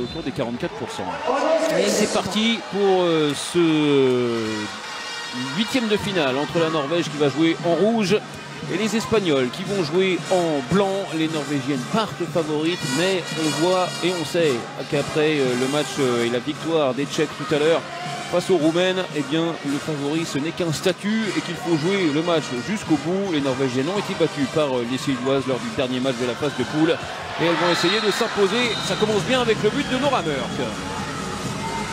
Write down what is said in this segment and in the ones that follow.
autour des 44%. c'est parti pour euh, ce huitième de finale entre la Norvège qui va jouer en rouge et les Espagnols qui vont jouer en blanc. Les Norvégiennes partent favorites, mais on voit et on sait qu'après euh, le match euh, et la victoire des Tchèques tout à l'heure face aux Roumaines, eh bien, le favori ce n'est qu'un statut et qu'il faut jouer le match jusqu'au bout. Les Norvégiennes ont été battues par euh, les Suédoises lors du dernier match de la phase de poule et elles vont essayer de s'imposer. Ça commence bien avec le but de Nora.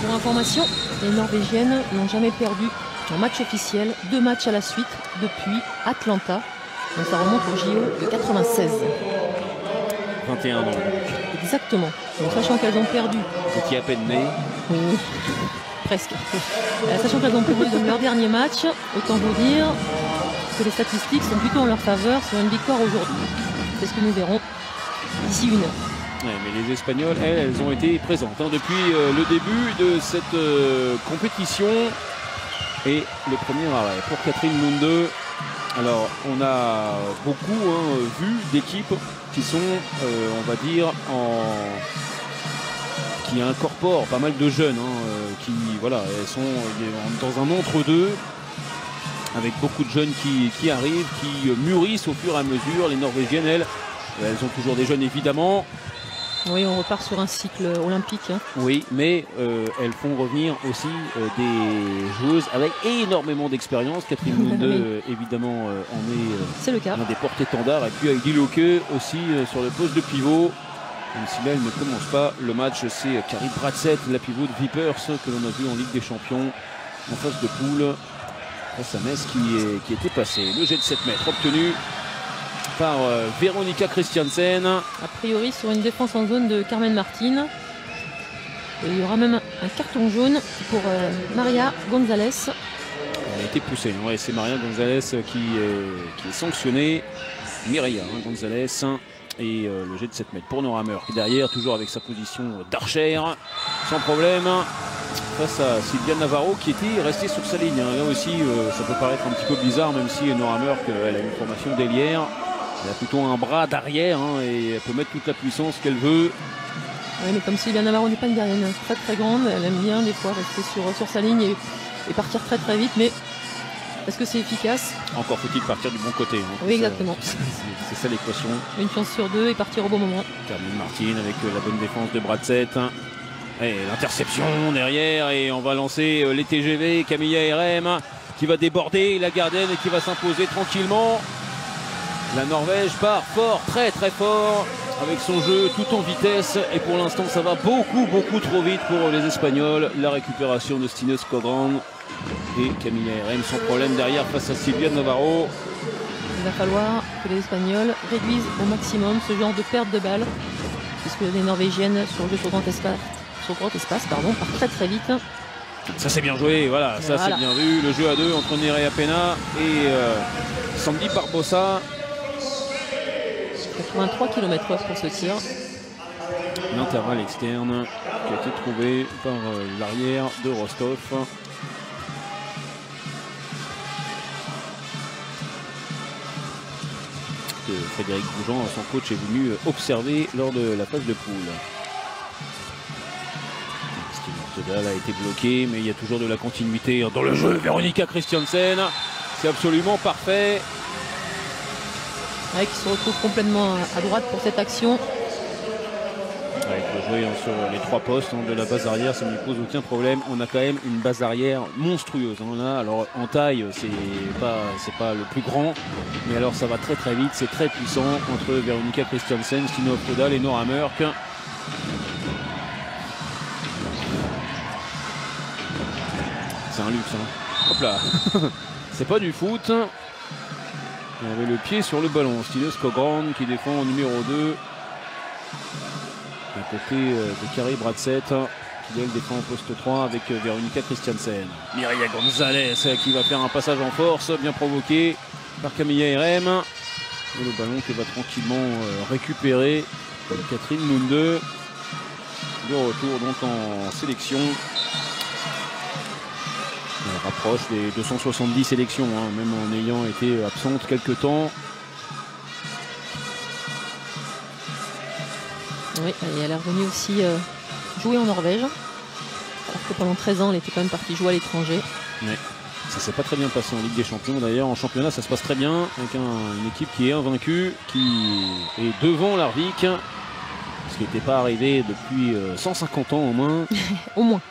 Pour information, les Norvégiennes n'ont jamais perdu match officiel, deux matchs à la suite depuis Atlanta donc ça remonte au JO de 96. 21 ans. Exactement. Donc sachant qu'elles ont perdu. Vous à peine né Oui. Presque. Euh, sachant qu'elles ont perdu leur dernier match, autant vous dire que les statistiques sont plutôt en leur faveur sur une victoire aujourd'hui. C'est ce que nous verrons d'ici une heure. mais les Espagnols, elles, elles ont été présentes hein, depuis euh, le début de cette euh, compétition. Et le premier arrêt pour Catherine Munde alors, on a beaucoup hein, vu d'équipes qui sont, euh, on va dire, qui incorporent pas mal de jeunes, hein, euh, qui voilà, elles sont dans un entre-deux, avec beaucoup de jeunes qui, qui, arrivent, qui mûrissent au fur et à mesure. Les Norvégiennes, elles, elles ont toujours des jeunes évidemment, oui, on repart sur un cycle olympique. Hein. Oui, mais euh, elles font revenir aussi euh, des joueuses avec énormément d'expérience. Catherine évidemment, euh, en est, le cas. un des porte-étendards. Et puis Loke aussi sur le poste de pivot. Même si là, elle ne commence pas le match, c'est Carrie Bratzett, la pivot de Vipers, que l'on a vu en Ligue des Champions, en face de poule. Face à Metz qui, est, qui était passé. Le jet de 7 mètres obtenu par euh, Véronica Christiansen. A priori sur une défense en zone de Carmen Martin. Et il y aura même un carton jaune pour euh, Maria Gonzalez. Elle a été poussée, ouais, c'est Maria Gonzalez qui est, qui est sanctionnée. Mireia hein, Gonzalez et euh, le jet de 7 mètres pour Nora qui derrière, toujours avec sa position d'archer, sans problème, face à Sylvia Navarro qui était restée sur sa ligne. Là aussi, ça peut paraître un petit peu bizarre, même si Nora elle a une formation d'ailière. Elle a plutôt un bras d'arrière hein, et elle peut mettre toute la puissance qu'elle veut. Oui, mais comme Sylvia Navarro n'est pas une gardienne très très grande, elle aime bien des fois rester sur, sur sa ligne et, partir très très vite. Mais est-ce que c'est efficace? Encore faut-il partir du bon côté. Hein, oui, exactement. C'est ça l'équation. Une chance sur deux et partir au bon moment. Carmen Martin avec euh, la bonne défense de Bradset. Et l'interception derrière et on va lancer euh, les TGV. Camilla RM qui va déborder la gardienne et qui va s'imposer tranquillement. La Norvège part fort, très très fort avec son jeu tout en vitesse et pour l'instant ça va beaucoup beaucoup trop vite pour les Espagnols. La récupération de Stine Skogran et Camilla RM sans problème derrière face à Silvia Navarro. Il va falloir que les Espagnols réduisent au maximum ce genre de perte de balles puisque les Norvégiennes sur le jeu sur grand espace, sur grand espace pardon, partent très très vite. Ça c'est bien joué, voilà, ça c'est bien vu. Le jeu à deux entre Nerea Pena et euh, Sandy Barbosa. 83 km pour ce tir. L'intervalle externe qui a été trouvé par euh, l'arrière de Rostov. Frédéric Goujean, son coach, est venu euh, observer lors de la phase de poule. Steve a été bloqué, mais il y a toujours de la continuité dans le jeu. Véronica Christiansen, c'est absolument parfait qui se retrouve complètement à droite pour cette action. il peut jouer sur les trois postes de la base arrière, ça ne pose aucun problème. On a quand même une base arrière monstrueuse. Alors en taille, c'est pas pas le plus grand, mais alors ça va très très vite, c'est très puissant entre Veronica Christiansen, Stino Podal et Nora Murk. C'est un luxe. Hein. Hop là. c'est pas du foot. On avait le pied sur le ballon. Stine Skogran qui défend en numéro 2. À côté euh, de Carrie Bradset qui elle défend en poste 3 avec euh, Véronica Christiansen. Mireia Gonzalez euh, qui va faire un passage en force, bien provoqué par Camilla RM. Et le ballon qui va tranquillement récupérer Catherine Munde. De retour donc en sélection on rapproche des 270 sélections, hein, même en ayant été absente quelques temps. Oui, elle est revenue aussi euh, jouer en Norvège. Alors que pendant 13 ans, elle était quand même partie jouer à l'étranger. Ça s'est pas très bien passé en Ligue des Champions. D'ailleurs, en championnat, ça se passe très bien avec une équipe qui est invaincue, qui est devant l'Arvik, ce qui n'était pas arrivé depuis 150 euh, ans au moins. au moins.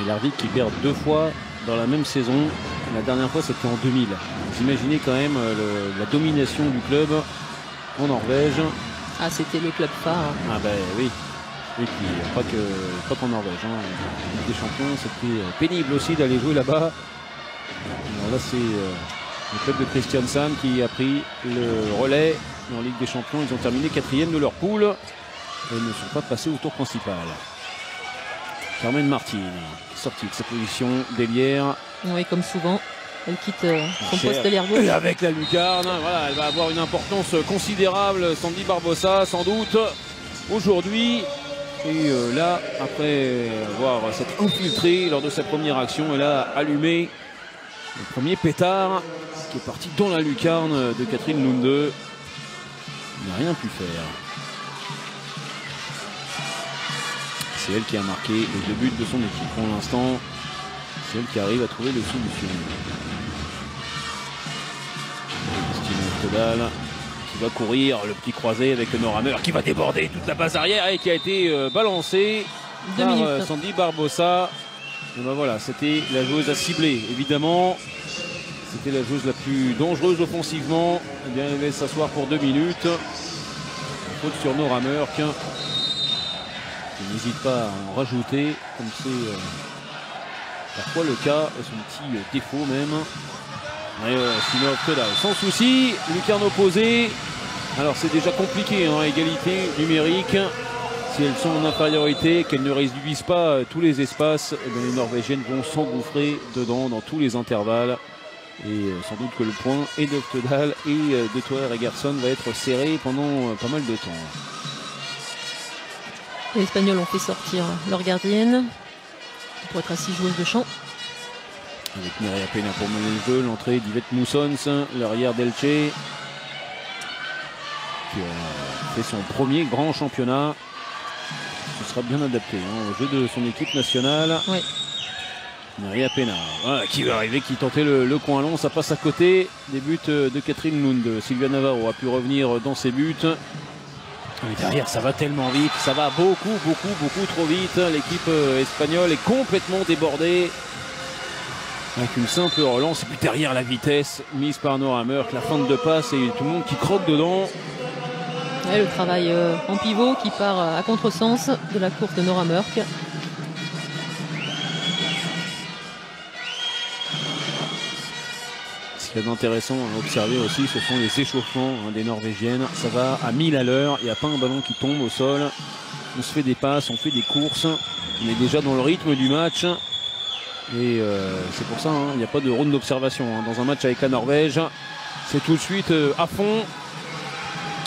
Et l'Arvik qui perd deux fois dans la même saison. La dernière fois, c'était en 2000. Vous imaginez quand même euh, la domination du club en Norvège. Ah, c'était le club phare. Ah ben oui. Et puis, pas que pas qu'en Norvège. Hein. Des champions, c'était euh, pénible aussi d'aller jouer là-bas. là, c'est euh, le club de Christian Sam qui a pris le relais en Ligue des Champions. Ils ont terminé quatrième de leur poule et ne sont pas passés au tour principal. Carmen Martin, sortie de sa position d'ailière. Oui, comme souvent. Elle quitte euh, son poste d'ailière gauche. Et avec la lucarne, voilà, elle va avoir une importance considérable. Sandy Barbosa, sans doute, aujourd'hui. Et euh, là, après avoir s'être infiltré lors de sa première action, elle a allumé le premier pétard qui est parti dans la lucarne de Catherine Lunde. Il n'a rien pu faire. C'est elle qui a marqué les deux buts de son équipe. Pour l'instant, c'est elle qui arrive à trouver les solutions. Christine qui va courir le petit croisé avec Nora qui va déborder toute la base arrière et qui a été euh, balancé par euh, Sandy Barbosa. Et ben voilà, c'était la joueuse à cibler, évidemment. C'était la joueuse la plus dangereuse offensivement. Eh bien, elle va s'asseoir pour deux minutes. Faute sur Nora N'hésite pas à en rajouter, comme c'est euh, parfois le cas, son petit euh, défaut même. Et voilà, sans souci, lucarne opposée. Alors c'est déjà compliqué, hein, égalité numérique. Si elles sont en infériorité, qu'elles ne réduisent pas euh, tous les espaces, eh les Norvégiennes vont s'engouffrer dedans dans tous les intervalles. Et sans doute que le point et d'Oftedal et de Toer et Gerson va être serré pendant pas mal de temps. Les Espagnols ont fait sortir leur gardienne pour être assis joueuse de champ. Avec Mireia Pena pour mener le jeu, l'entrée d'Yvette Moussons, l'arrière d'Elche, qui a fait son premier grand championnat. Ce sera bien adapté hein, au jeu de son équipe nationale. Maria Pena, qui va arriver, qui tentait le, coin long, ça passe à côté des buts de Catherine Lund. Sylvia Navarro a pu revenir dans ses buts. Derrière, ça va tellement vite, ça va beaucoup, beaucoup, beaucoup trop vite. L'équipe euh, espagnole est complètement débordée. Avec une simple relance, et puis derrière la vitesse mise par Nora Merck, la fente de passe et tout le monde qui croque dedans. le travail euh, en pivot qui part à contresens de la course de Nora Merck. Est intéressant à observer aussi, ce sont les échauffements hein, des Norvégiennes. Ça va à 1000 à l'heure, il n'y a pas un ballon qui tombe au sol. On se fait des passes, on fait des courses. On est déjà dans le rythme du match. Et euh, c'est pour ça, hein, il n'y a pas de ronde d'observation. Hein. Dans un match avec la Norvège, c'est tout de suite euh, à fond.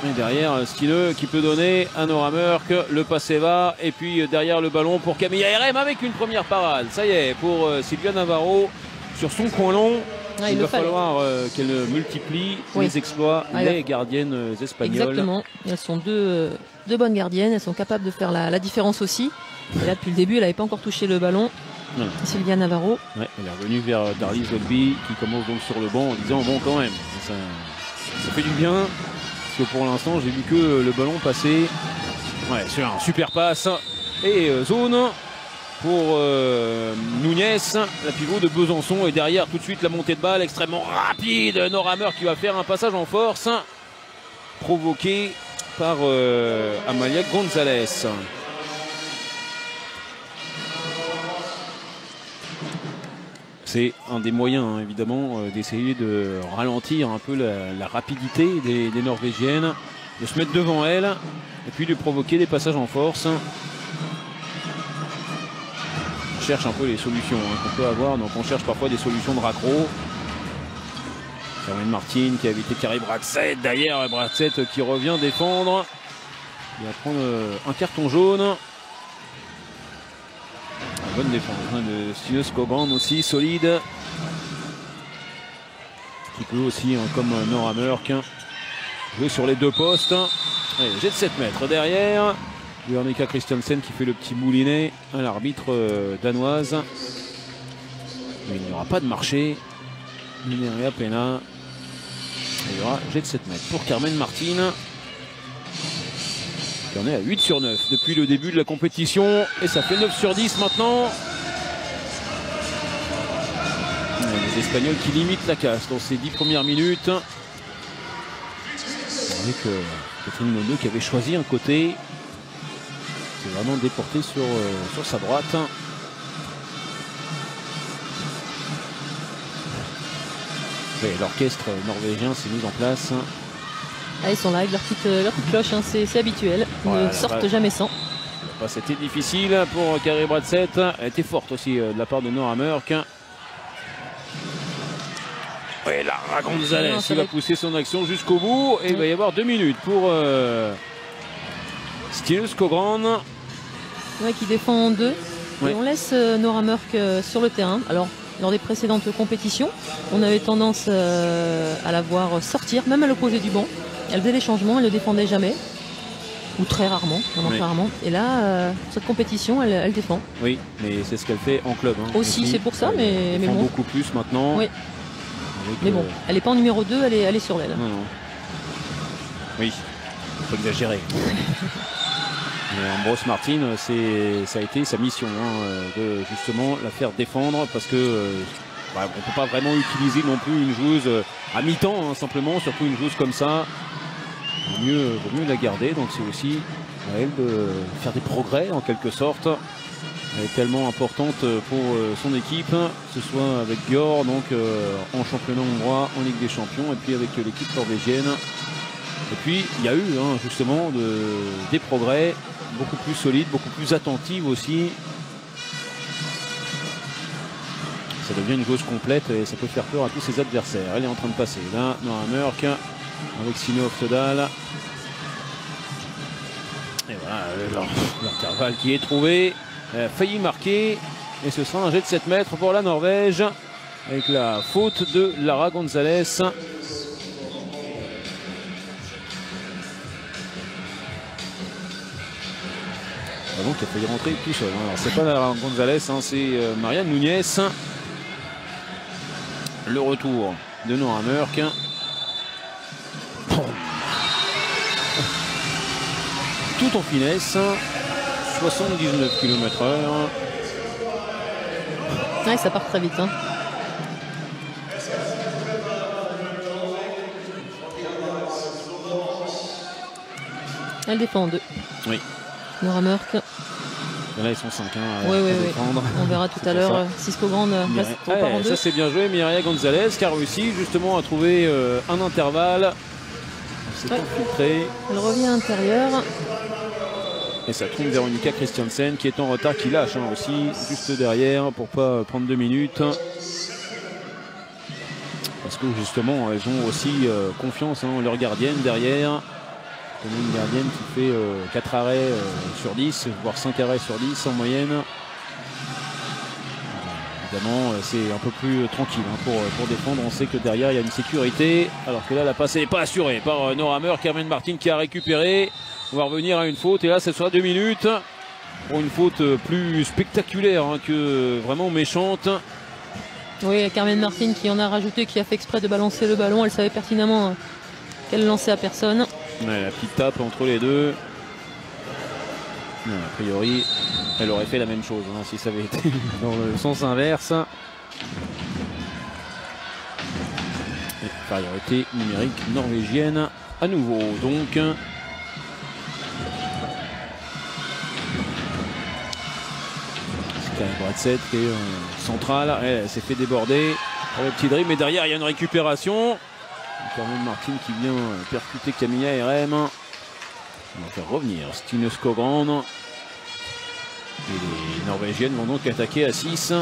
Et derrière, euh, Stille qui peut donner à Nora Merck. Le passé va. Et puis derrière le ballon pour Camilla RM avec une première parade. Ça y est, pour Sylvia Navarro sur son coin long. Ah, il, va falloir euh, qu'elle multiplie les exploits ah, des gardiennes euh, espagnoles. Exactement. Elles sont deux, euh, deux, bonnes gardiennes. Elles sont capables de faire la, différence aussi. Et là, depuis le début, elle n'avait pas encore touché le ballon. Sylvia Navarro. elle est revenue vers Darlis Dolby qui commence donc sur le banc en disant bon quand même ça, fait du bien parce que pour l'instant j'ai vu que le ballon passer ouais, sur un super passe et zone pour euh, Nunez, la pivot de Besançon. Et derrière, tout de suite, la montée de balle extrêmement rapide. Nora Hammer qui va faire un passage en force, provoqué par euh, Amalia Gonzalez. C'est un des moyens, hein, évidemment, euh, d'essayer de ralentir un peu la, rapidité des Norvégiennes, de se mettre devant elles et puis de provoquer des passages en force cherche un peu les solutions hein, qu'on peut avoir. Donc on cherche parfois des solutions de raccro. Carmen Martin qui a évité Carrie Braxet. D'ailleurs, Braxet qui revient défendre. Il va prendre euh, un carton jaune. bonne défense hein, de Stinus aussi, solide. Qui peut aussi, hein, comme Nora Merck, jouer sur les deux postes. Allez, jet de 7 mètres derrière. Veronica Christiansen qui fait le petit moulinet à l'arbitre euh, danoise. Mais il n'y aura pas de marché. Mineria Pena. Il y aura jet de 7 mètres pour Carmen Martin. Qui en est à 8 sur 9 depuis le début de la compétition. Et ça fait 9 sur 10 maintenant. Les Espagnols qui limitent la casse dans ces 10 premières minutes. Avec Catherine Monod qui avait choisi un côté vraiment déporté sur, euh, sur sa droite. L'orchestre norvégien s'est mis en place. Ah, ils sont là avec leur petite, euh, leur petite cloche, hein, c'est habituel. Ils ne sortent jamais sans. C'était difficile pour Carrie Bradset. Elle était forte aussi euh, de la part de Nora Merck. Ouais, la Gonzalez, il va pousser son action jusqu'au bout. Et il va y avoir deux minutes pour euh, Stilus Kogran qui défend en deux. Et on laisse euh, Nora Murk euh, sur le terrain. Alors, lors des précédentes compétitions, on avait tendance euh, à la voir sortir, même à l'opposé du banc. Elle faisait les changements, elle ne défendait jamais. Ou très rarement, rarement. Et là, cette compétition, elle, défend. Oui, mais c'est ce qu'elle fait en club. Hein. Aussi, c'est pour ça, mais, mais bon. beaucoup plus maintenant. Oui. mais bon, elle n'est pas en numéro 2, elle est, elle est sur l'aile. Oui, il faut exagérer. Ambrose Martin, ça a été sa mission hein, de justement la faire défendre parce que euh, bah, on ne peut pas vraiment utiliser non plus une joueuse euh, à mi-temps, hein, simplement, surtout une joueuse comme ça. Vaut mieux, vaut mieux la garder, donc c'est aussi à elle de faire des progrès en quelque sorte. Elle est tellement importante pour euh, son équipe, que ce soit avec Gior, donc en championnat hongrois, en Ligue des Champions, et puis avec l'équipe norvégienne. Et puis il y a eu hein, justement des progrès beaucoup plus solide, beaucoup plus attentive aussi. Ça devient une gauche complète et ça peut faire peur à tous ses adversaires. Elle est en train de passer là, un Merck avec Sino Todal. Et voilà, l'intervalle qui est trouvé. Elle a failli marquer. Et ce sera un jet de 7 mètres pour la Norvège. Avec la faute de Lara Gonzalez. Qui a failli rentrer tout seul. Hein. C'est pas Gonzalez, hein, c'est euh, Marianne Nunez. Le retour de Nora Merck. Tout en finesse. 79 km/h. Ouais, ça part très vite. Hein. Elle défend en deux. Oui. Nora Merck. Là, ils sont 5 hein, oui, oui, On verra tout à l'heure. Cisco Grande Ça, c'est bien joué. Mireia Gonzalez qui a réussi justement à trouver euh, un intervalle. C'est infiltré. Elle revient intérieur. Et ça trompe Veronica Christiansen qui est en retard, qui lâche hein, aussi, juste derrière pour pas prendre deux minutes. Parce que justement, elles ont aussi euh, confiance en leur gardienne derrière une gardienne qui fait 4 euh, arrêts euh, sur 10, voire 5 arrêts sur 10 en moyenne. Évidemment, euh, c'est un peu plus tranquille hein, pour, pour, défendre. On sait que derrière, il y a une sécurité. Alors que là, la passe n'est pas assurée par Nora Hammer. Carmen Martin qui a récupéré. On va revenir à une faute. Et là, ce sera deux minutes pour une faute plus spectaculaire hein, que vraiment méchante. Oui, Carmen Martin qui en a rajouté, qui a fait exprès de balancer le ballon. Elle savait pertinemment qu'elle lançait à personne la petite tape entre les deux. a priori, elle aurait fait la même chose hein, si ça avait été dans le sens inverse. priorité numérique norvégienne à nouveau. Donc, Bradset qui est centrale. Elle s'est fait déborder le petit dribble. Mais derrière, il y a une récupération. Carmen Martin qui vient percuter Camilla RM. On va faire revenir Stine Skogran. Et les Norvégiennes vont donc attaquer à 6.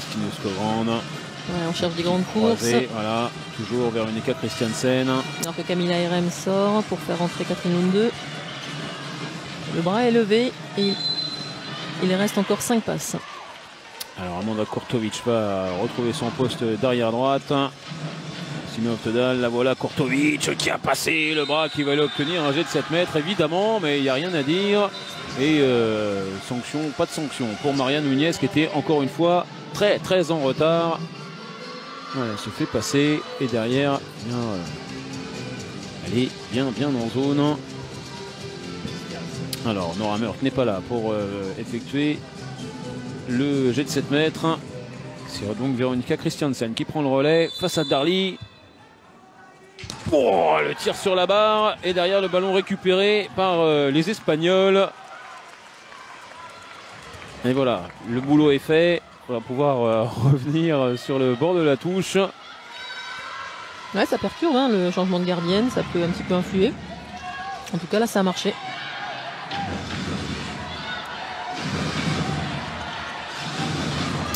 Stine Skogran on cherche des grandes courses. voilà, toujours Veronica Christiansen. Alors que Camilla RM sort pour faire rentrer Catherine 2. Le bras est levé et il reste encore 5 passes. Alors Amanda Kurtovic va retrouver son poste d'arrière droite. Sinon Todal, la voilà Kurtovic qui a passé le bras qui va lui obtenir un jet de 7 mètres évidemment mais il n'y a rien à dire. Et euh, sanction, pas de sanction pour Marianne Nunez qui était encore une fois très très en retard. Voilà, elle se fait passer et derrière, bien, euh, elle est bien bien en zone. Alors Nora Murk n'est pas là pour euh, effectuer le jet de 7 mètres. C'est donc Véronica Christiansen qui prend le relais face à Darly. Oh, le tir sur la barre et derrière le ballon récupéré par euh, les Espagnols. Et voilà, le boulot est fait. On va pouvoir euh, revenir sur le bord de la touche. Ouais, ça perturbe hein, le changement de gardienne, ça peut un petit peu influer. En tout cas, là, ça a marché.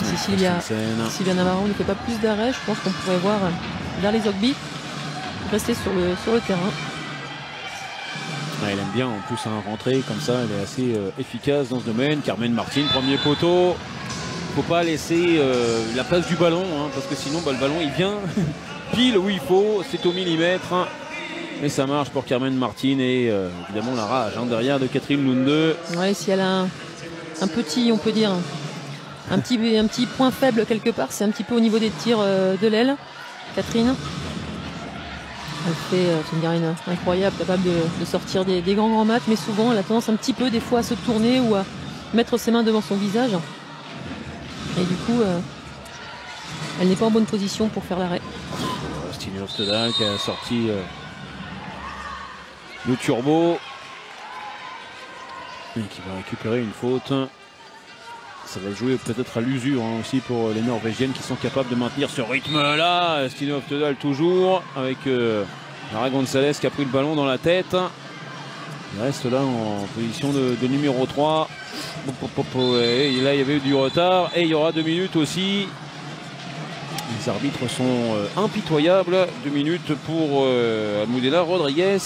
Si Sylvia, Sylvia Navarro ne fait pas plus d'arrêts, je pense qu'on pourrait voir vers les Ogby rester sur le, sur le terrain. elle aime bien en plus hein, rentrer comme ça, elle est assez euh, efficace dans ce domaine. Carmen Martin, premier poteau. Faut pas laisser euh, la place du ballon, hein, parce que sinon bah, le ballon il vient pile où il faut, c'est au millimètre. Hein. Et ça marche pour Carmen Martin et euh, évidemment la rage derrière de Catherine Lunde. Ouais, si elle a un, petit, on peut dire, un petit, un petit point faible quelque part, c'est un petit peu au niveau des tirs de l'aile, Catherine. Elle fait euh, une garine incroyable, capable de, sortir des, grands grands matchs, mais souvent elle a tendance un petit peu des fois à se tourner ou à mettre ses mains devant son visage. Et du coup, euh, elle n'est pas en bonne position pour faire l'arrêt. Stine Ostedal qui a sorti euh, le turbo et qui va récupérer une faute. Ça va jouer peut-être à l'usure hein, aussi pour les Norvégiennes qui sont capables de maintenir ce rythme-là. Stine Oftedal toujours avec euh, Lara qui a pris le ballon dans la tête. Il reste là en position de, numéro 3. Et là, il y avait eu du retard. Et il y aura deux minutes aussi. Les arbitres sont euh, impitoyables. Deux minutes pour euh, Almudena Rodriguez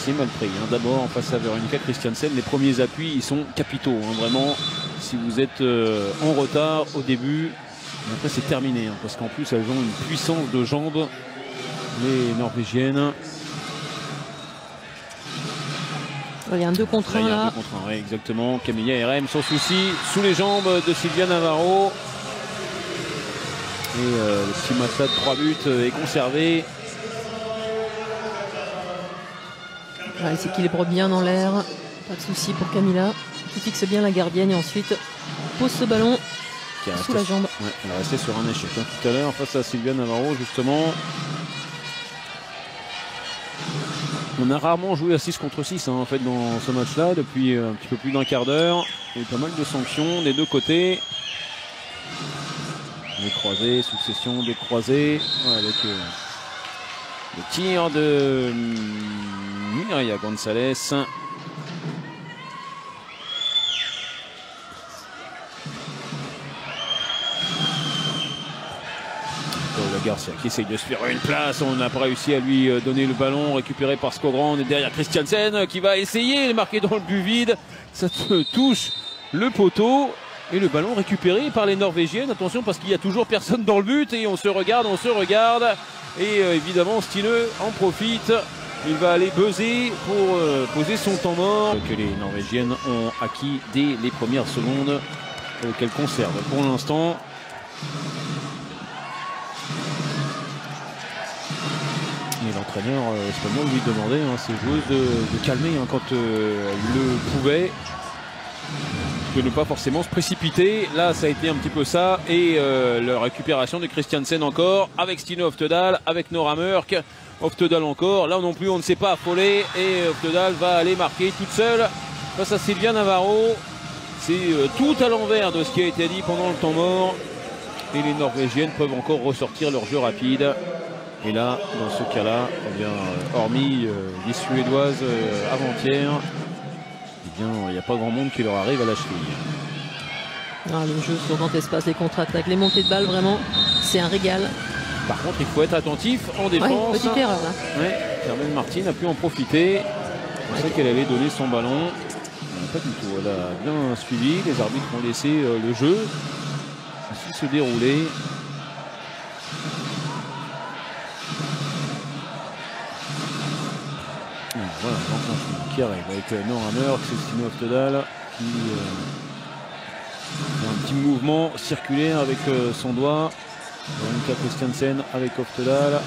c'est mal pris. Hein. D'abord face à Veronica Christiansen, les premiers appuis ils sont capitaux. Hein, vraiment, si vous êtes euh, en retard au début, après c'est terminé. Hein, parce qu'en plus elles ont une puissance de jambes, les Norvégiennes. Il y a un 2 contre 1 là. exactement. Camilla RM sans souci sous les jambes de Sylvia Navarro. Et euh, le petit de 3 buts euh, est conservé. elle s'équilibre bien dans l'air. Pas de souci pour Camilla. Qui fixe bien la gardienne et ensuite pose ce ballon sous la jambe. elle est restée sur un échec hein, tout à l'heure face à Sylvia Navarro justement. On a rarement joué à 6 contre 6 hein, en fait dans ce match-là depuis euh, un petit peu plus d'un quart d'heure. Il y a eu pas mal de sanctions des deux côtés. Des croisés, succession des croisés. avec euh, le tir de Mireia Gonzalez. Garcia qui essaye de se faire une place. On n'a pas réussi à lui euh, donner le ballon récupéré par Skogrand. Et derrière Christiansen qui va essayer de marquer dans le but vide. Ça touche le poteau. Et le ballon récupéré par les Norvégiennes. Attention parce qu'il y a toujours personne dans le but. Et on se regarde, on se regarde. Et euh, évidemment, Stineux en profite. Il va aller buzzer pour euh, poser son temps mort que les Norvégiennes ont acquis dès les premières secondes euh, qu'elles conservent pour l'instant. L'entraîneur espagnol lui demandait à hein, ses joueuses de, calmer hein, quand elle le pouvait de ne pas forcément se précipiter. Là, ça a été un petit peu ça. Et euh, la récupération de Christiansen encore, avec Stine Oftedal, avec Nora Murk. Oftedal encore. Là non plus, on ne s'est pas affolé. Et Oftedal va aller marquer toute seule face à Sylvia Navarro. C'est euh, tout à l'envers de ce qui a été dit pendant le temps mort. Et les Norvégiennes peuvent encore ressortir leur jeu rapide. Et là, dans ce cas-là, eh bien, euh, hormis les Suédoises avant-hier, il n'y a pas grand monde qui leur arrive à la cheville. Ah, le jeu sur grand espace, les contre-attaques, les montées de balles, vraiment, c'est un régal. Par contre, il faut être attentif en défense. petite erreur là. Carmen Martin a pu en profiter. pensais qu'elle allait donner son ballon. pas du tout. Elle a bien suivi. Les arbitres ont laissé euh, le jeu se dérouler. Voilà, qui arrive avec euh, Nora Merck, Christine Oftedal qui euh, fait un petit mouvement circulaire avec son doigt. Veronica Christiansen avec Oftedal.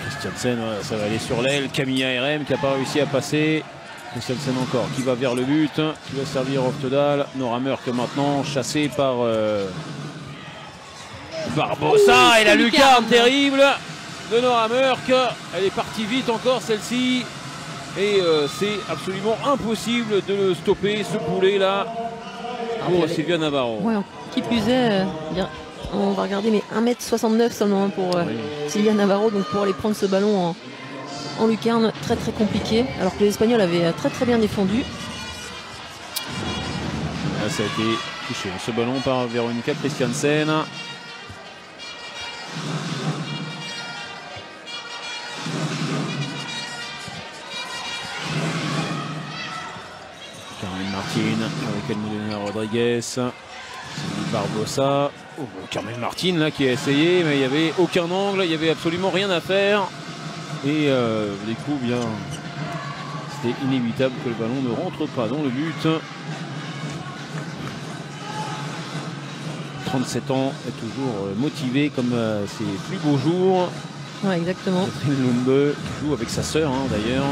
Christiansen, ça va aller sur l'aile. Camilla RM qui n'a pas réussi à passer. Christiansen encore qui va vers le but, qui va servir Oftedal. Nora Merck maintenant chassé par euh, Barbosa et la lucarne terrible de Nora Merck. Elle est partie vite encore celle-ci. Et euh, c'est absolument impossible de le stopper, ce poulet là, pour Sylvia Navarro. qui plus est, euh, on va regarder, mais 1m69 seulement pour Sylvia Navarro, donc pour aller prendre ce ballon en, en lucarne, très très compliqué, alors que les Espagnols avaient très très bien défendu. Ah, ça a été touché, ce ballon par Veronica Christiansen. Martin avec Elmolina Rodriguez. Barbosa. Oh, Carmen Martin là qui a essayé, mais il n'y avait aucun angle, il n'y avait absolument rien à faire. Et euh, les coups, bien, c'était inévitable que le ballon ne rentre pas dans le but. 37 ans, est toujours euh, motivé comme euh, ses plus beaux jours. Ouais, exactement. Catherine Lumbe joue avec sa sœur hein, d'ailleurs,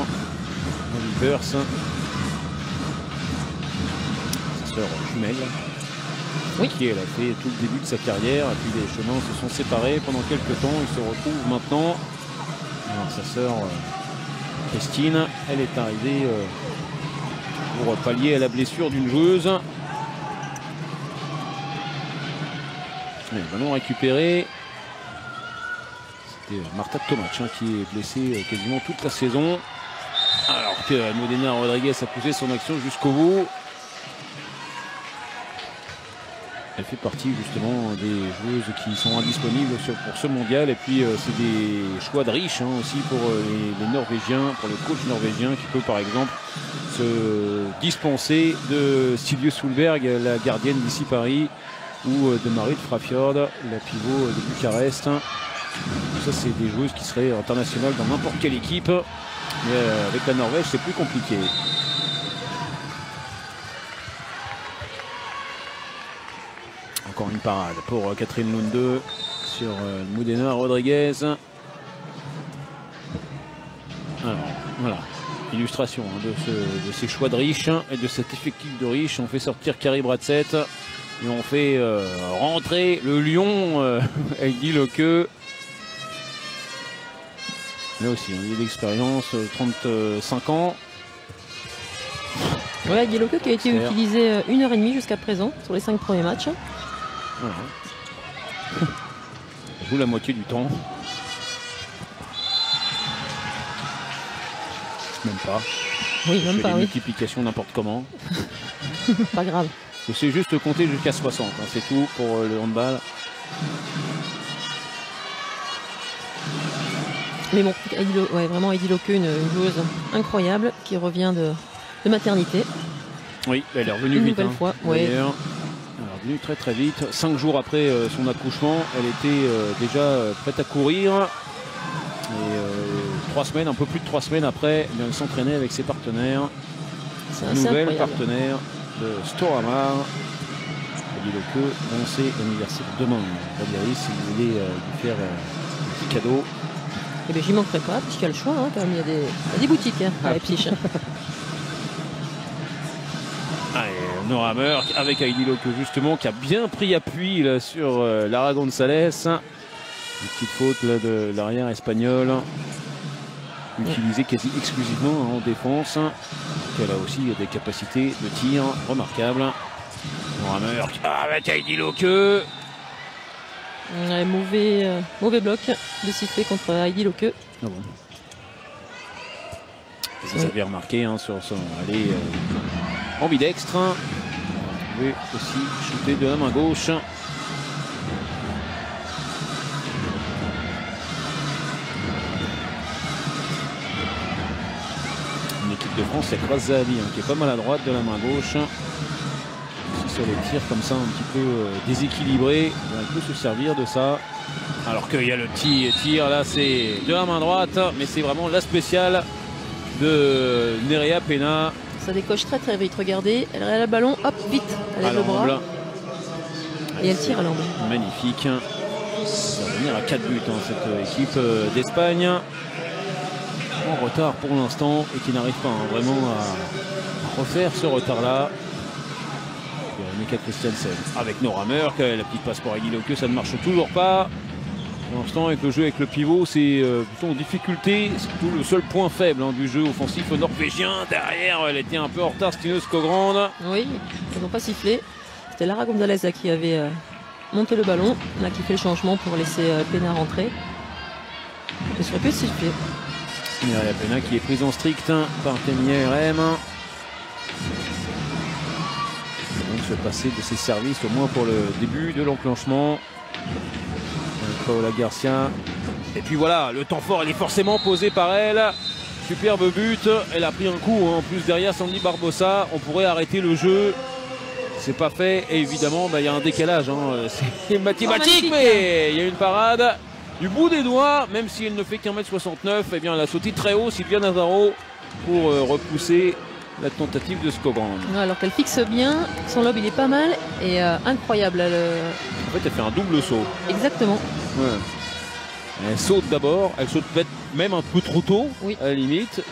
sœur jumelle. Oui. Qui elle a fait tout le début de sa carrière. Et puis les chemins se sont séparés pendant quelques temps. Ils se retrouvent maintenant sa sœur euh, Christine, elle est arrivée euh, pour pallier à la blessure d'une joueuse. Le ballon récupéré. C'était Martha Tomac hein, qui est blessée euh, quasiment toute la saison. Alors que Modena Rodriguez a poussé son action jusqu'au bout. Elle fait partie justement des joueuses qui sont indisponibles pour ce mondial. Et puis euh, c'est des choix de riches hein, aussi pour euh, les, Norvégiens, pour le coach norvégien qui peut par exemple se dispenser de Silvio Soulberg, la gardienne d'ici Paris, ou euh, de Marit Frafjord, la pivot de Bucarest. Ça c'est des joueuses qui seraient internationales dans n'importe quelle équipe. Mais avec la Norvège c'est plus compliqué. Une parade pour euh, Catherine Lunde sur euh, Moudena Rodriguez. Alors, voilà, illustration hein, de, ces choix de riches et de cet effectif de riches. On fait sortir Carrie Bratzett et on fait euh, rentrer le lion Heidi Loque. Là aussi, il y a d'expérience, 35 ans. Ouais, Heidi Loque qui a été utilisé une heure et demie jusqu'à présent sur les cinq premiers matchs. Joue la moitié du temps. Même pas. Oui, même pas. multiplication n'importe comment. pas grave. Je sais juste compter jusqu'à 60. Hein, c'est tout pour euh, le handball. Mais bon, ouais, vraiment Eddie Loque, une, joueuse incroyable qui revient de, maternité. Oui, elle est revenue une vite. Nouvelle hein, fois, venue très très vite. Cinq jours après euh, son accouchement, elle était euh, déjà euh, prête à courir. Et trois semaines, un peu plus de trois semaines après, eh elle s'entraînait avec ses partenaires. Nouvelle partenaire de Storamar. Dit que dans ses anniversaires demain. Valérie, si vous voulez lui faire un petit cadeau. Eh bien, j'y manquerai pas, puisqu'il y a le choix, hein, Il y a des, boutiques hein, à Leipzig. Nora avec Heidi Locke justement qui a bien pris appui sur euh, l'Aragon de Salès. Une petite faute de l'arrière espagnol. Utilisée quasi exclusivement en défense. Elle a aussi des capacités de tir remarquables. Nora ah, avec Heidi Locke. mauvais, euh, mauvais bloc de siffler contre Heidi Locke. Ah bon. Ça, oui. remarqué hein, sur son allée euh, ambidextre aussi shooter de la main gauche. de France, il y a Krasali hein, qui est pas mal à droite de la main gauche. Si sur les tirs comme ça un petit peu euh, déséquilibré, il peut se servir de ça. Alors qu'il y a le petit tir là, c'est de la main droite, mais c'est vraiment la spéciale de Nerea Pena. Ça décoche très très vite, regardez, elle a le ballon, hop, vite, elle lève le bras. Et elle tire à l'angle. Magnifique. Ça va venir à 4 buts hein, cette équipe euh, d'Espagne. En retard pour l'instant et qui n'arrive pas hein, vraiment à refaire ce retard-là. Véronica Christiansen avec Nora Merck, la petite passe pour que ça ne marche toujours pas. Pour l'instant, avec le jeu avec le pivot, c'est euh, plutôt en difficulté. C'est tout le seul point faible hein, du jeu offensif norvégien. Derrière, elle était un peu en retard, Stineuse Kogrande. Oui, ils n'ont pas sifflé. C'était Lara Gonzalez qui avait euh, monté le ballon, là qui fait le changement pour laisser euh, Pena rentrer. Et serait pu siffler. Il y a Pena qui est prise en strict hein, par Temia RM. Donc se passer de ses services au moins pour le début de l'enclenchement. Paola Garcia. Et puis voilà, le temps fort, elle est forcément posé par elle. Superbe but. Elle a pris un coup hein. en plus derrière Sandy Barbosa. On pourrait arrêter le jeu. C'est pas fait. Et évidemment, bah, il y a un décalage. Hein. C'est mathématique, mais il y a une parade. Du bout des doigts, même si elle ne fait qu'un mètre 69, eh bien, elle a sauté très haut Sylvia Nazaro pour euh, repousser la tentative de Skogrand. Alors qu'elle fixe bien, son lob il est pas mal et euh, incroyable. Euh, en fait, elle fait un double saut. Exactement. Elle saute d'abord, elle saute peut-être même un peu trop tôt, à la limite.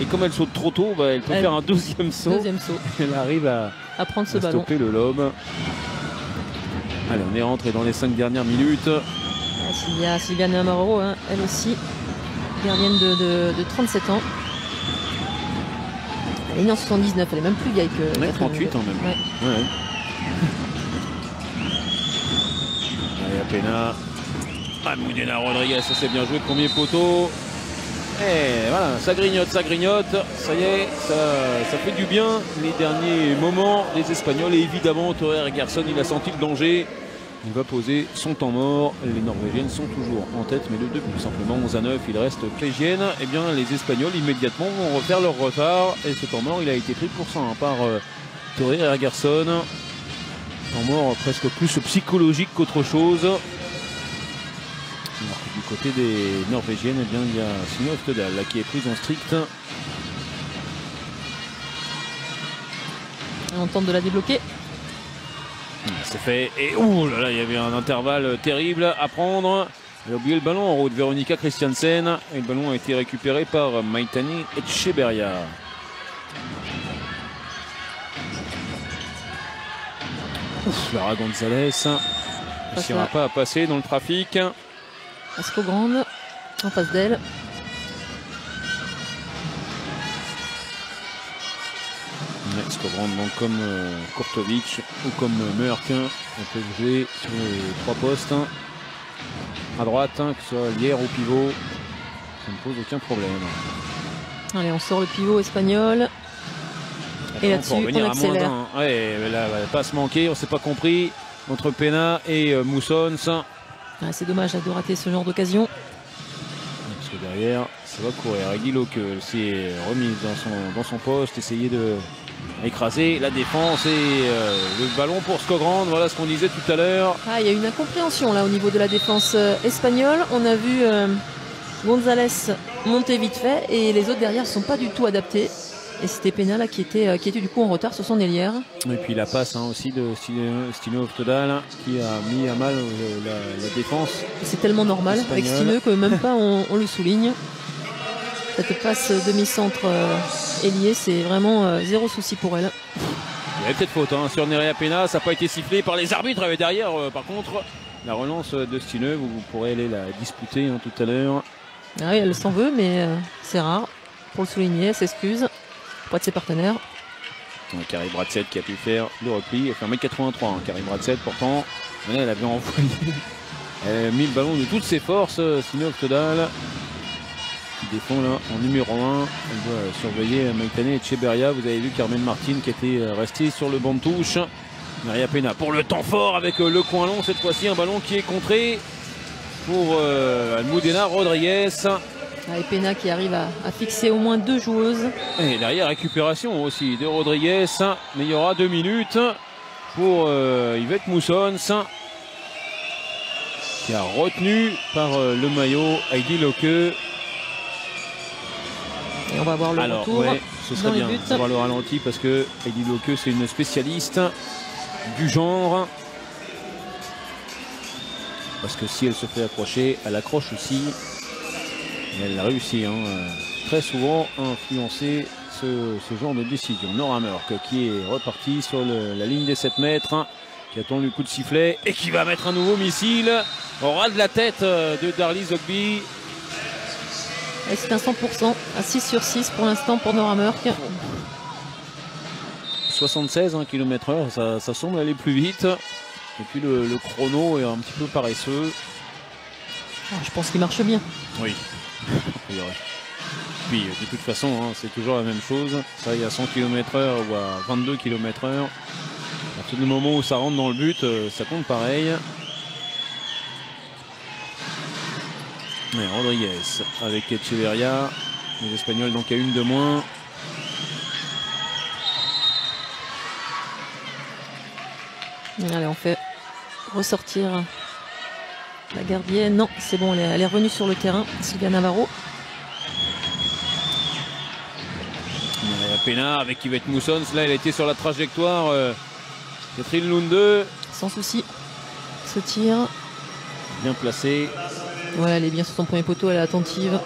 Et comme elle saute trop tôt, bah, elle peut faire un deuxième saut. Deuxième saut. Elle arrive à, prendre ce ballon. stopper le lobe. Allez, on est rentré dans les cinq dernières minutes. Il y a Sylvia Namarro, hein, elle aussi, gardienne de, 37 ans. Elle est née en 79, elle est même plus vieille que. Ouais, 38 ans même. Ouais. Ouais. Allez, Pena. Ah, Moudena Rodriguez, ça c'est bien joué. Premier poteau. Et voilà, ça grignote, ça grignote. Ça y est, ça, ça fait du bien les derniers moments des Espagnols. Et évidemment, Torre Garçon, il a senti le danger. Il va poser son temps mort. Les Norvégiennes sont toujours en tête, mais le début simplement 11 à 9, il reste Clégienne. Et eh bien, les Espagnols immédiatement vont refaire leur retard. Et ce temps mort, il a été pris pour ça hein, par euh, Torre Ergarsson. Temps mort presque plus psychologique qu'autre chose. du côté des Norvégiennes, eh bien, il y a Tedal qui est prise en strict. on tente de la débloquer. C'est fait. Et ouh là là, il y avait un intervalle terrible à prendre. Elle a oublié le ballon en route. Veronica Christiansen. Et le ballon a été récupéré par Maitani Echeberria. Ouf, Lara Gonzalez. Va pas à passer dans le trafic. Asco Grande en face d'elle. Donc comme euh, Kurtovic ou comme Merck, on peut jouer sur les trois postes. À droite, hein, que ce soit Lière ou pivot, ça ne pose aucun problème. Allez, on sort le pivot espagnol. Et là-dessus, on accélère. Hein. Ouais, la passe manquée, on ne s'est pas compris entre Pena et euh, Moussons. c'est dommage de rater ce genre d'occasion. Parce que derrière, ça va courir. Aguilo que s'est remise dans son, dans son poste, essayer de écraser la défense et euh, le ballon pour Skogrand. Voilà ce qu'on disait tout à l'heure. Ah, il y a une incompréhension là au niveau de la défense euh, espagnole. On a vu euh, Gonzalez monter vite fait et les autres derrière ne sont pas du tout adaptés. Et c'était Pena là qui était, qui était du coup en retard sur son ailière. Et puis la passe hein, aussi de Stino Oftodal qui a mis à mal la, défense. C'est tellement normal avec Stino que même pas on, on le souligne. Cette passe demi-centre euh, ailier, c'est vraiment euh, zéro souci pour elle. Il y avait peut-être faute hein, sur Nerea Pena, ça n'a pas été sifflé par les arbitres. Mais derrière, euh, par contre, la relance de Stineux, vous, pourrez aller la disputer hein, tout à l'heure. Ah oui, elle s'en veut, mais c'est rare. Pour le souligner, elle s'excuse auprès de ses partenaires. Karim Bradset qui a pu faire le repli. Elle fait 1m83, hein, Karim Bradset pourtant. Elle avait envoyé. Elle a mis le ballon de toutes ses forces, Stineux Octodal qui défend là en numéro 1. Elle doit surveiller Maitane et Cheberia. Vous avez vu Carmen Martin qui était euh, resté sur le banc de touche. Maria Pena pour le temps fort avec euh, le coin long. Cette fois-ci, un ballon qui est contré pour euh, Almudena Rodriguez. Ah, et Pena qui arrive à, fixer au moins deux joueuses. Et derrière, récupération aussi de Rodriguez. Mais il y aura deux minutes pour euh, Yvette Moussons qui a retenu par euh, le maillot Heidi Locke. Et on va voir le Alors, retour. ce serait bien de voir le ralenti parce que Heidi Locke, c'est une spécialiste du genre. Parce que si elle se fait accrocher, elle accroche aussi. Et elle a réussi hein, très souvent à influencer ce, genre de décision. Nora Merck qui est reparti sur la ligne des 7 mètres, qui attend le coup de sifflet et qui va mettre un nouveau missile au ras de la tête euh, de Darly Zogby. C'est un 100% à 6 sur 6 pour l'instant pour Nora Merck. 76 km/h, ça, semble aller plus vite. Et puis le, chrono est un petit peu paresseux. Ah, je pense qu'il marche bien. Oui. Puis de toute façon, hein, c'est toujours la même chose. Ça, il y a 100 km/h ou à 22 km/h. À partir du moment où ça rentre dans le but, euh, ça compte pareil. Rodriguez avec Echeverria. Les Espagnols donc à une de moins. Allez, on fait ressortir la gardienne. Non, c'est bon, elle est, revenue sur le terrain. Sylvia Navarro. Pena avec Yvette Moussons. Là, elle a été sur la trajectoire. Euh, Catherine Lunde. Sans souci. Ce tir. Bien placé. Elle est bien sur son premier poteau, elle est attentive.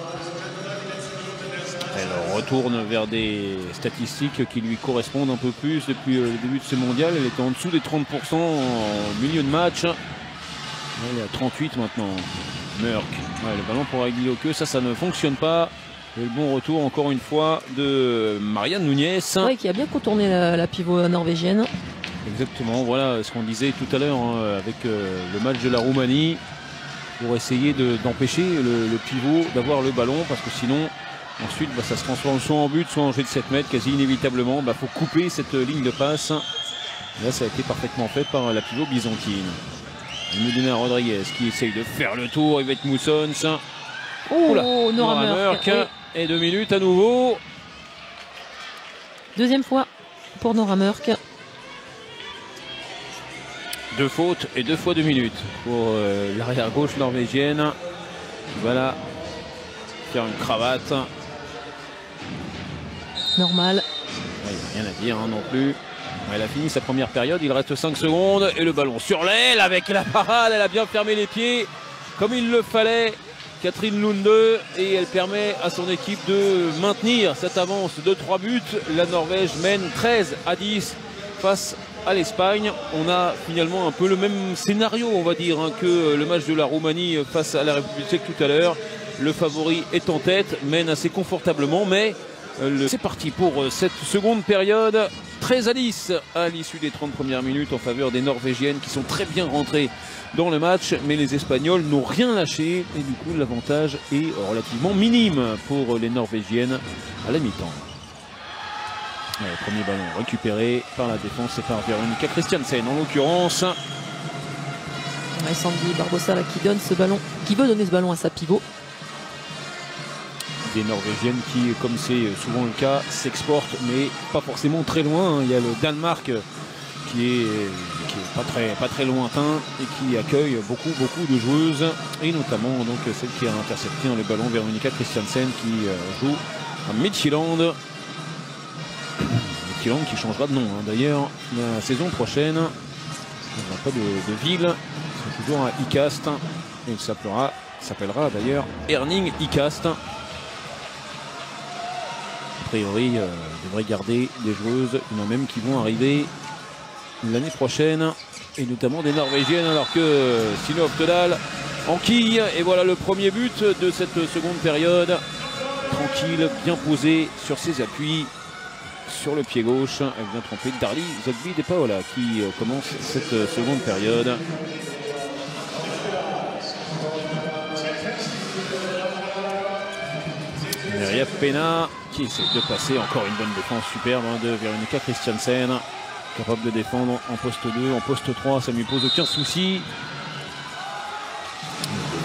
Elle retourne vers des statistiques qui lui correspondent un peu plus depuis euh, le début de ce mondial. Elle était en dessous des 30% en milieu de match. Elle est à 38 maintenant. Merck. le ballon pour Aguiloque, ça, ça ne fonctionne pas. Et le bon retour encore une fois de Marianne Nunez. Oui, qui a bien contourné la, pivot norvégienne. Exactement, voilà ce qu'on disait tout à l'heure hein, avec euh, le match de la Roumanie pour essayer d'empêcher le, pivot d'avoir le ballon parce que sinon ensuite bah, ça se transforme soit en but soit en jet de 7 mètres quasi inévitablement. Il bah, faut couper cette ligne de passe. Là ça a été parfaitement fait par la pivot byzantine. Medina Rodriguez qui essaye de faire le tour. Yvette Moussons. Oh, Nora, Et deux minutes à nouveau. Deuxième fois pour Nora Merck. Deux fautes et deux fois deux minutes pour euh, l'arrière gauche norvégienne. Voilà. Faire une cravate. Normal. rien à dire hein, non plus. Elle a fini sa première période, il reste 5 secondes et le ballon sur l'aile avec la parade, elle a bien fermé les pieds comme il le fallait. Catherine Lunde et elle permet à son équipe de maintenir cette avance de 3 buts. La Norvège mène 13 à 10 face à l'Espagne. On a finalement un peu le même scénario, on va dire, hein, que le match de la Roumanie face à la République tchèque tout à l'heure. Le favori est en tête, mène assez confortablement, mais euh, c'est parti pour euh, cette seconde période. 13 à 10 à l'issue des 30 premières minutes en faveur des Norvégiennes qui sont très bien rentrées dans le match, mais les Espagnols n'ont rien lâché et du coup l'avantage est relativement minime pour les Norvégiennes à la mi-temps. Premier ballon récupéré par la défense et par Veronica Christiansen en l'occurrence. Sandy Barbosa qui donne ce ballon, qui veut donner ce ballon à sa pivot des Norvégiennes qui, comme c'est souvent le cas, s'exportent, mais pas forcément très loin. Il y a le Danemark qui est, pas, très, pas très lointain et qui accueille beaucoup, beaucoup de joueuses, et notamment donc celle qui a intercepté le ballon Veronica Christiansen qui euh, joue à Midtjylland. Qui changera de nom hein. d'ailleurs la saison prochaine. Il n'y pas de, ville, toujours à ICAST et il s'appellera d'ailleurs Erning ICAST a priori, euh, devrait garder des joueuses, il y en a même qui vont arriver l'année prochaine, et notamment des Norvégiennes, alors que Sino Optedal enquille, et voilà le premier but de cette seconde période. Tranquille, bien posé sur ses appuis, sur le pied gauche, elle vient tromper Darly Zogby de Paola qui euh, commence cette seconde période. Maria Pena qui essaie de passer. Encore une bonne défense superbe hein, de Veronica Christiansen. Capable de défendre en poste 2, en poste 3, ça ne lui pose aucun souci.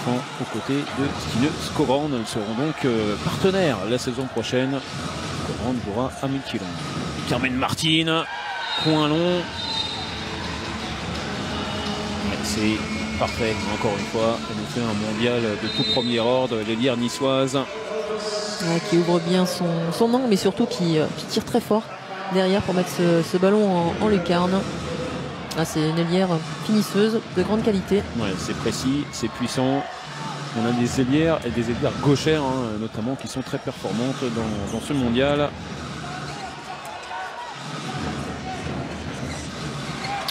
aux côtés de Stine Skogran. Elles seront donc euh, partenaires la saison prochaine. Skogran jouera à Multilon. Carmen Martine, coin long. C'est parfait, encore une fois. Elle nous fait un mondial de tout premier ordre, l'élire niçoise. qui ouvre bien son, son angle, mais surtout qui, euh, qui, tire très fort derrière pour mettre ce, ce ballon en, en lucarne. Ah, c'est une ailière finisseuse de grande qualité. Ouais, c'est précis, c'est puissant. On a des ailières et des ailières gauchères, hein, notamment, qui sont très performantes dans, dans ce mondial.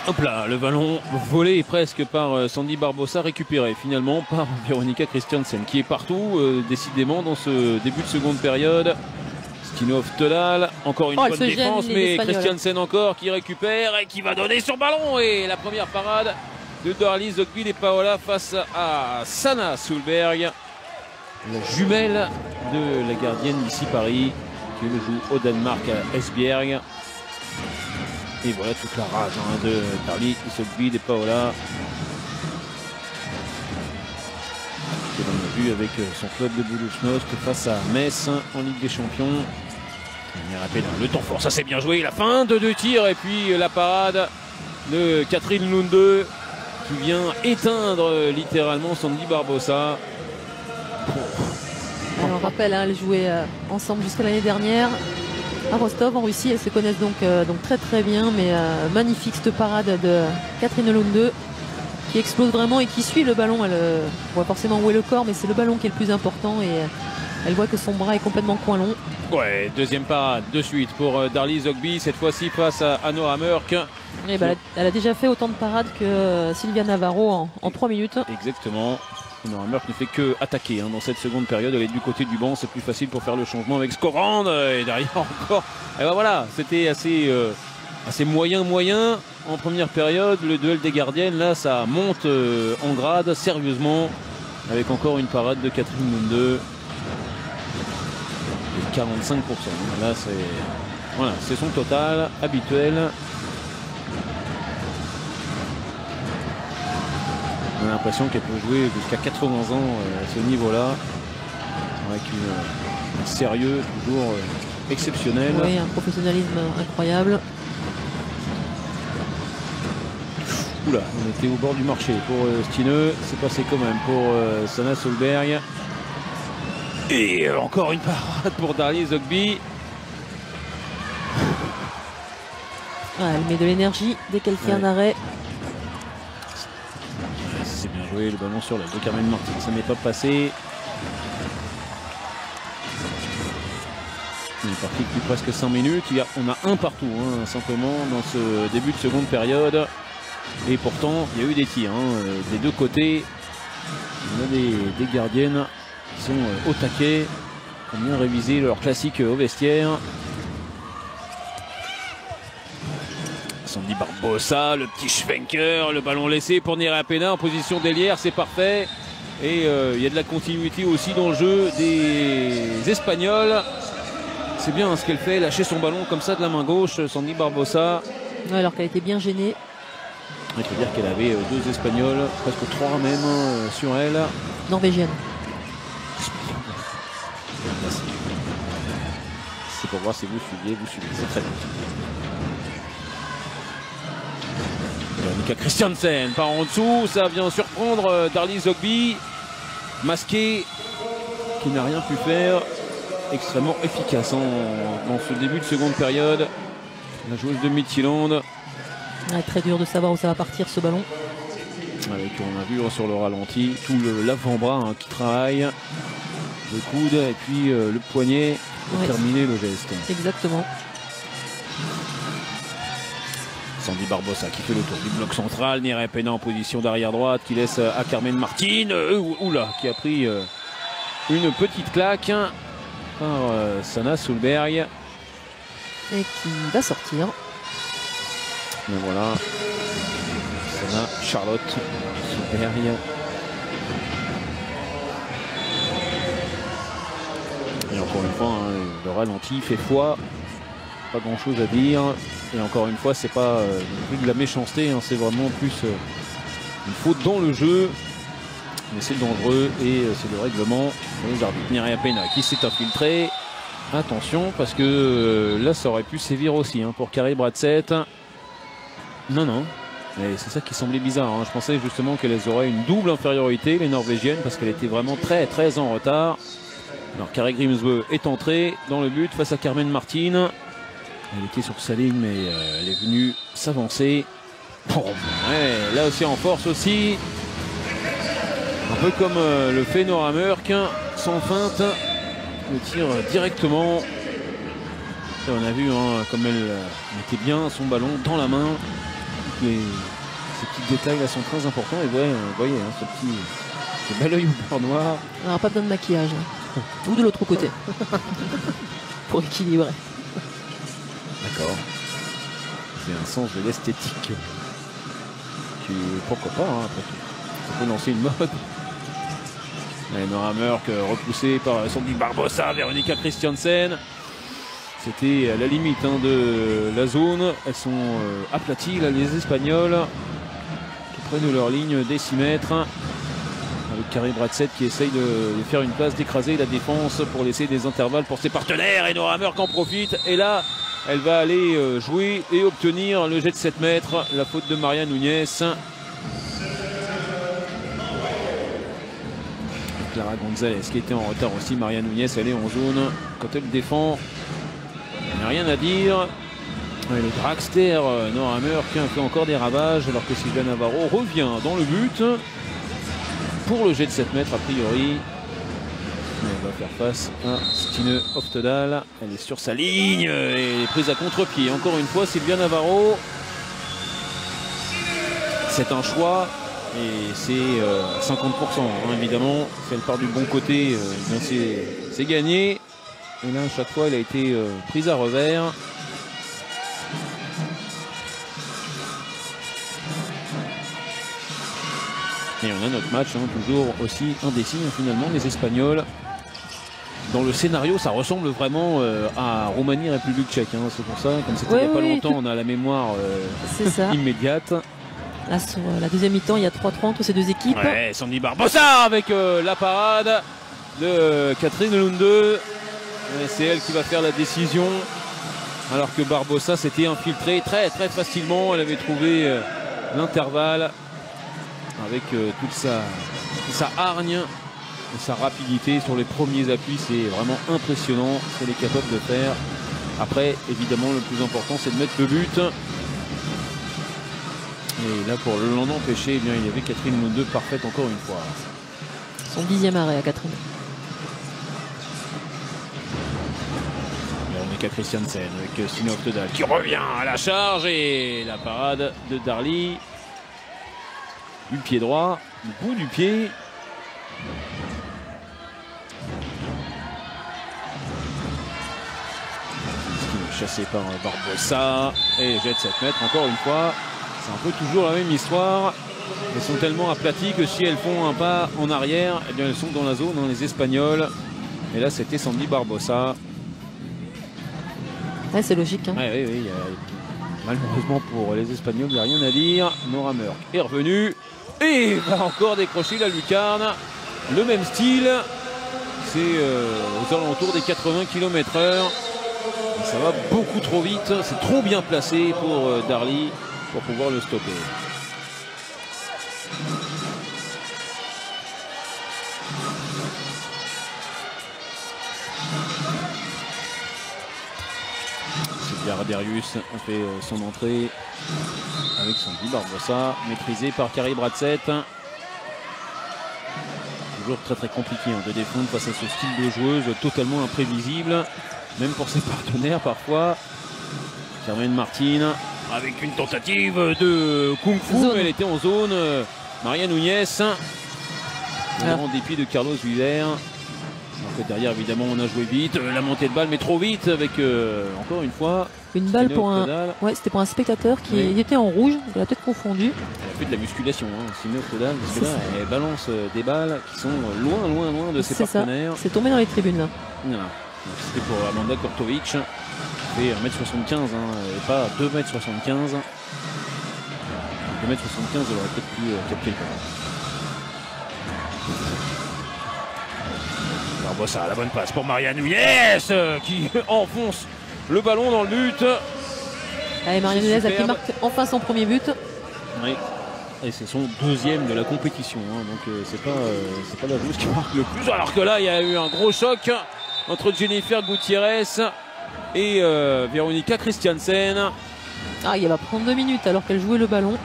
Hop là, le ballon volé presque par euh, Sandy Barbosa, récupéré finalement par Veronica Christiansen, qui est partout, euh, décidément, dans ce début de seconde période. Stinov Telal, encore une Oh, bonne défense, mais. Christiansen encore qui récupère et qui va donner son ballon. Et la première parade de Darly Zogbil et Paola face à Sana Sulberg, la jumelle de la gardienne d'ici Paris, qui le joue au Danemark à Esbjerg. Et voilà toute la rage hein, de Darly Zogbil et Paola. que l'on a vu avec euh, son club de Boulousnost face à Metz en Ligue des Champions. Rappelé dans le temps fort, ça c'est bien joué, la fin de deux tirs et puis la parade de Catherine Lunde qui vient éteindre euh, littéralement Sandy Barbosa. Alors, on rappelle, hein, elles jouaient euh, ensemble jusqu'à l'année dernière à Rostov en Russie. Elles se connaissent donc, euh, donc très très bien, mais euh, magnifique cette parade de Catherine Lunde qui explose vraiment et qui suit le ballon. Elle euh, voit forcément où est le corps, mais c'est le ballon qui est le plus important et elle voit que son bras est complètement coin long. Ouais, deuxième parade de suite pour Darly Zogby, cette fois-ci face à Anoa Murk. Et bah, elle, a, déjà fait autant de parades que euh, Sylvia Navarro en, en 3 minutes. Exactement. Murk ne fait que attaquer hein, dans cette seconde période. Elle est du côté du banc, c'est plus facile pour faire le changement avec Scorand. Et derrière encore. Et ben voilà, c'était assez, euh, assez moyen moyen en première période. Le duel des gardiennes, là, ça monte euh, en grade sérieusement avec encore une parade de Catherine Munde. De 45%. Là, c'est voilà, c'est son total habituel. On a l'impression qu'elle peut jouer jusqu'à 80 ans euh, à ce niveau-là, avec une- un sérieux toujours euh, exceptionnel. Oui, un professionnalisme incroyable. Oula, on était au bord du marché pour euh, Stineux. C'est passé quand même pour euh, Sana Solberg. Et euh, encore une parade pour Darly Zogby. Elle met de l'énergie dès qu'elle fait Ouais. un arrêt. Joué, le ballon sur la de Carmen Martin. Ça n'est pas passé. Il est parti depuis presque 5 minutes. On a un partout, hein, simplement, dans ce début de seconde période. Et pourtant, il y a eu des tirs hein, euh, des deux côtés. On a des, des gardiennes qui sont euh, au taquet, qui ont bien révisé leur classique euh, au vestiaire. Sandy Barbosa, le petit Schwenker, le ballon laissé pour Nera Pena en position d'ailière, c'est parfait. Et euh, il y a de la continuité aussi dans le jeu des Espagnols. C'est bien hein, ce qu'elle fait, lâcher son ballon comme ça de la main gauche, Sandy Barbosa. Ouais, alors qu'elle était bien gênée. Il faut dire qu'elle avait euh, deux Espagnols, presque trois même, euh, sur elle. Norvégienne. C'est pour voir si vous suiviez, vous suivez, c'est très bien. Veronica Christiansen par en dessous, ça vient surprendre euh, Darly Zogby, masqué, qui n'a rien pu faire, extrêmement efficace dans ce début de seconde période. La joueuse de Midtjylland, Ouais, très dur de savoir où ça va partir ce ballon. avec on a vu sur le ralenti tout l'avant-bras hein, qui travaille, le coude et puis euh, le poignet pour Ouais. terminer le geste. Exactement. Sandy Barbosa qui fait le tour du bloc central, Nere Pena en position d'arrière droite qui laisse à Carmen Martin, euh, ou- oula, qui a pris euh, une petite claque hein, par euh, Sana Sulberg. Et qui va sortir. Mais voilà, Sana Charlotte Sulberg. Et encore une fois, hein, le ralenti fait foi, pas grand chose à dire. Et encore une fois, c'est pas euh, plus de la méchanceté, hein, c'est vraiment plus euh, une faute dans le jeu. mais c'est dangereux et euh, c'est le règlement des arbitres. Mireia Pena qui s'est infiltré. Attention parce que là ça aurait pu sévir aussi hein, pour Carrie Bradsett. Non, non. C'est ça qui semblait bizarre. hein. Je pensais justement qu'elles auraient une double infériorité, les Norvégiennes, parce qu'elle était vraiment très très en retard. Alors Carrie Grimsbø est entrée dans le but face à Carmen Martin. Elle était sur sa ligne, mais euh, elle est venue s'avancer. Bon, ouais, là aussi en force aussi. Un peu comme euh, le fait Nora Murk, sans feinte. Le tire directement. On a vu hein, comme elle euh, mettait bien son ballon dans la main. Les- ces petits détails là sont très importants. Et ouais, vous voyez, hein, ce petit ce bel œil au noir. Pas besoin de maquillage. hein. Ou de l'autre côté. Pour équilibrer. D'accord. C'est un sens de l'esthétique. Qui, pourquoi pas, hein, après. Ça peut lancer une mode. Et Nora euh, repoussée par Sandy Barbosa, Veronica Christiansen. C'était à la limite hein, de la zone. Elles sont euh, aplaties, les Espagnols, près de leur ligne des 6 mètres. Avec Carrie Bradsett qui essaye de, faire une passe, d'écraser la défense pour laisser des intervalles pour ses partenaires. Et Nora Murk en profite. Et là, elle va aller euh, jouer et obtenir le jet de 7 mètres. La faute de Maria Nunez. Clara Gonzalez qui était en retard aussi. Maria Nunez, elle est en zone. Quand elle défend, il n'y a rien à dire. Le dragster euh, Nora Murk fait encore des ravages alors que Sylvia Navarro revient dans le but pour le jet de 7 mètres a priori. Faire face à Stine Oftedal. Elle est sur sa ligne et prise à contre-pied. Encore une fois, Sylvia Navarro. C'est un choix et c'est euh, 50% hein, évidemment. Si elle part du bon côté, euh, c'est- c'est gagné. Et là, à chaque fois, elle a été euh, prise à revers. Et on a notre match, hein, toujours aussi indécis hein, finalement, les Espagnols. Dans le scénario, ça ressemble vraiment euh, à Roumanie-République tchèque. hein, c'est pour ça, comme c'était il n'y a pas oui, longtemps, on a la mémoire euh, immédiate. Là, sur euh, la deuxième mi-temps, il y a 3-3 entre ces deux équipes. Ouais, Sandy Barbosa avec euh, la parade de Catherine Lunde. C'est elle qui va faire la décision. Alors que Barbosa s'était infiltré très très facilement. Elle avait trouvé l'intervalle avec toute sa, sa hargne sa rapidité sur les premiers appuis. C'est vraiment impressionnant ce qu'elle est capable de faire. Après, évidemment, le plus important, c'est de mettre le but. Et là, pour l'en empêcher, eh bien, il y avait Catherine Lunde parfaite encore une fois. Son dixième arrêt à Catherine. Veronica Christiansen avec Stine Oftedal qui revient à la charge et la parade de Darly. Du pied droit, du bout du pied. Chassé par Barbosa et jette 7 mètres encore une fois. C'est un peu toujours la même histoire. Elles sont tellement aplaties que si elles font un pas en arrière, eh bien elles sont dans la zone, dans les Espagnols. Et là, c'était Sandy Barbosa. Ouais, c'est logique. hein. Ouais, oui, oui, a- Malheureusement pour les Espagnols, il n'y a rien à dire. Nora Murk est revenue et va encore décrocher la lucarne. Le même style. C'est euh, aux alentours des 80 km/h. Ça va beaucoup trop vite. C'est trop bien placé pour euh, Darly pour pouvoir le stopper. A fait euh, son entrée avec son dit Barbosa, maîtrisé par Carrie Bradsett. Toujours très très compliqué hein, de défendre face à ce style de joueuse totalement imprévisible, même pour ses partenaires parfois. Carmen Martin avec une tentative de Kung Fu, Zone. elle était en zone. Maria Nunez, Ah. en dépit de Carlos Viver. Alors que derrière, évidemment, on a joué vite. Euh, La montée de balle, mais trop vite avec, euh, encore une fois, Une balle pour un. Ouais, c'était pour un spectateur qui Oui. était en rouge. Il a peut-être confondu. Elle a fait de la musculation, hein, que C'est là, elle balance euh, des balles qui sont loin, loin, loin de ses partenaires. C'est tombé dans les tribunes là. Voilà. C'était pour Amanda Kortovic. Elle fait 1m75 hein, et pas 2m75. 2m75, elle aurait peut-être pu euh, capter le ballon. Barbosa, la bonne passe pour Marianne Nunez qui enfonce le ballon dans le but. Allez, Marianne Nunez qui marque enfin son premier but. Oui. Et c'est son deuxième de la compétition. Hein. donc euh, c'est pas, euh, pas la joueuse qui marque le plus. Alors que là, il y a eu un gros choc entre Jennifer Gutiérrez et euh, Véronica Christiansen. Ah, il va prendre deux minutes alors qu'elle jouait le ballon.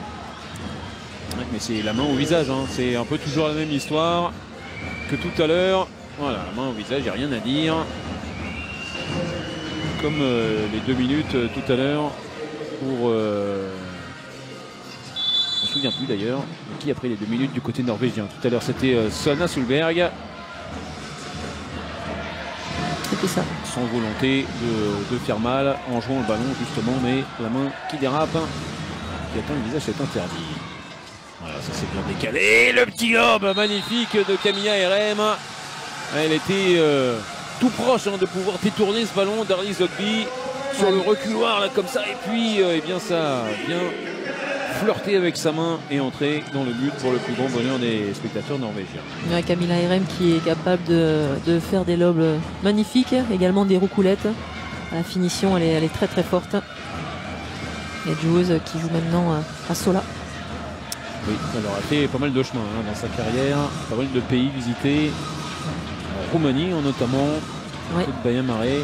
mais c'est la main au visage. Hein. C'est un peu toujours la même histoire que tout à l'heure. Voilà, la main au visage, il n'y a rien à dire. Comme les deux minutes tout à l'heure pour je me souviens plus d'ailleurs qui a pris les deux minutes du côté norvégien. Tout à l'heure c'était euh, Solna Solberg. C'était ça. Sans volonté de, faire mal en jouant le ballon justement, mais la main qui dérape, qui atteint le visage, c'est interdit. Voilà, ça c'est bien décalé. Le petit lobe magnifique de Camilla RM. Elle était euh, tout proche hein, de pouvoir détourner ce ballon d'Arlis Zogby sur le reculoir là comme ça. Et puis, euh, eh bien ça vient flirter avec sa main et entrer dans le but pour le plus grand bonheur des spectateurs norvégiens. a Camilla RM qui est capable de, faire des lobes magnifiques, également des roucoulettes. La finition, elle est, très très forte. Il y a joueuse qui joue maintenant à Sola. Oui, elle aura fait pas mal de chemin hein, dans sa carrière, pas mal de pays visités. En Roumanie notamment, ouais. de Marais.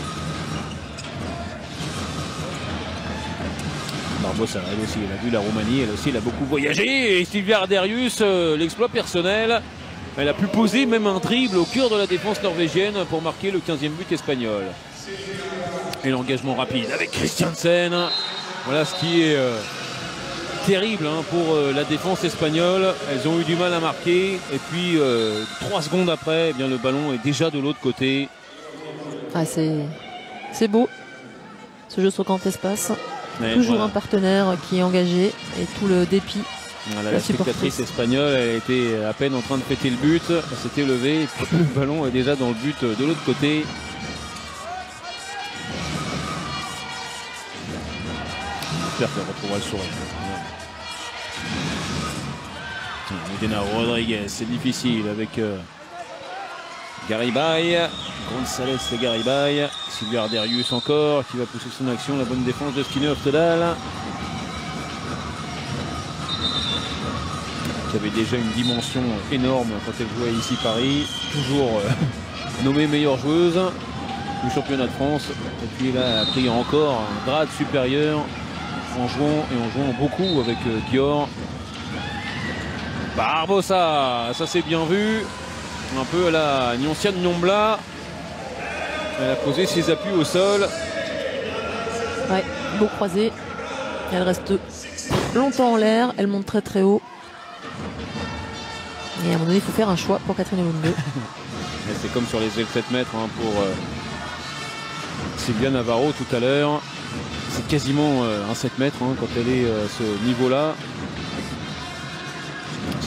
Barbosa, elle aussi, elle a vu la Roumanie, elle aussi, elle a beaucoup voyagé. Et Sylvia Arderius, euh, l'exploit personnel, elle a pu poser même un dribble au cœur de la défense norvégienne pour marquer le 15e but espagnol. Et l'engagement rapide avec Christiansen. Voilà ce qui est euh, terrible hein, pour euh, la défense espagnole. Elles ont eu du mal à marquer. Et puis, trois secondes après, eh bien, le ballon est déjà de l'autre côté. Ah, c'est beau, ce jeu sur grand espace. Toujours un partenaire qui est engagé et tout le dépit. la, spectatrice espagnole, elle était à peine en train de péter le but, elle s'était levée et puis le ballon est déjà dans le but de l'autre côté. J'espère qu'elle retrouvera le sourire. Medina Rodriguez, c'est difficile avec euh, Garibay, González et Garibay, Sylvia Arderius encore qui va pousser son action, la bonne défense de Skinner Oftedal. Qui avait déjà une dimension énorme quand elle jouait ici Paris, toujours euh, nommée meilleure joueuse du championnat de France. Et puis là, elle a pris encore un grade supérieur en jouant et en jouant beaucoup avec euh, Dior. Barbosa, ça c'est bien vu un peu à la Nyonciane Nyombla. Elle a posé ses appuis au sol. Ouais, beau croisé. Elle reste longtemps en l'air, elle monte très très haut. Et à un moment donné, il faut faire un choix pour Catherine Lunde. C'est comme sur les 7 mètres hein, pour euh, Sylvia Navarro tout à l'heure. C'est quasiment euh, un 7 mètres hein, quand elle est à ce niveau-là.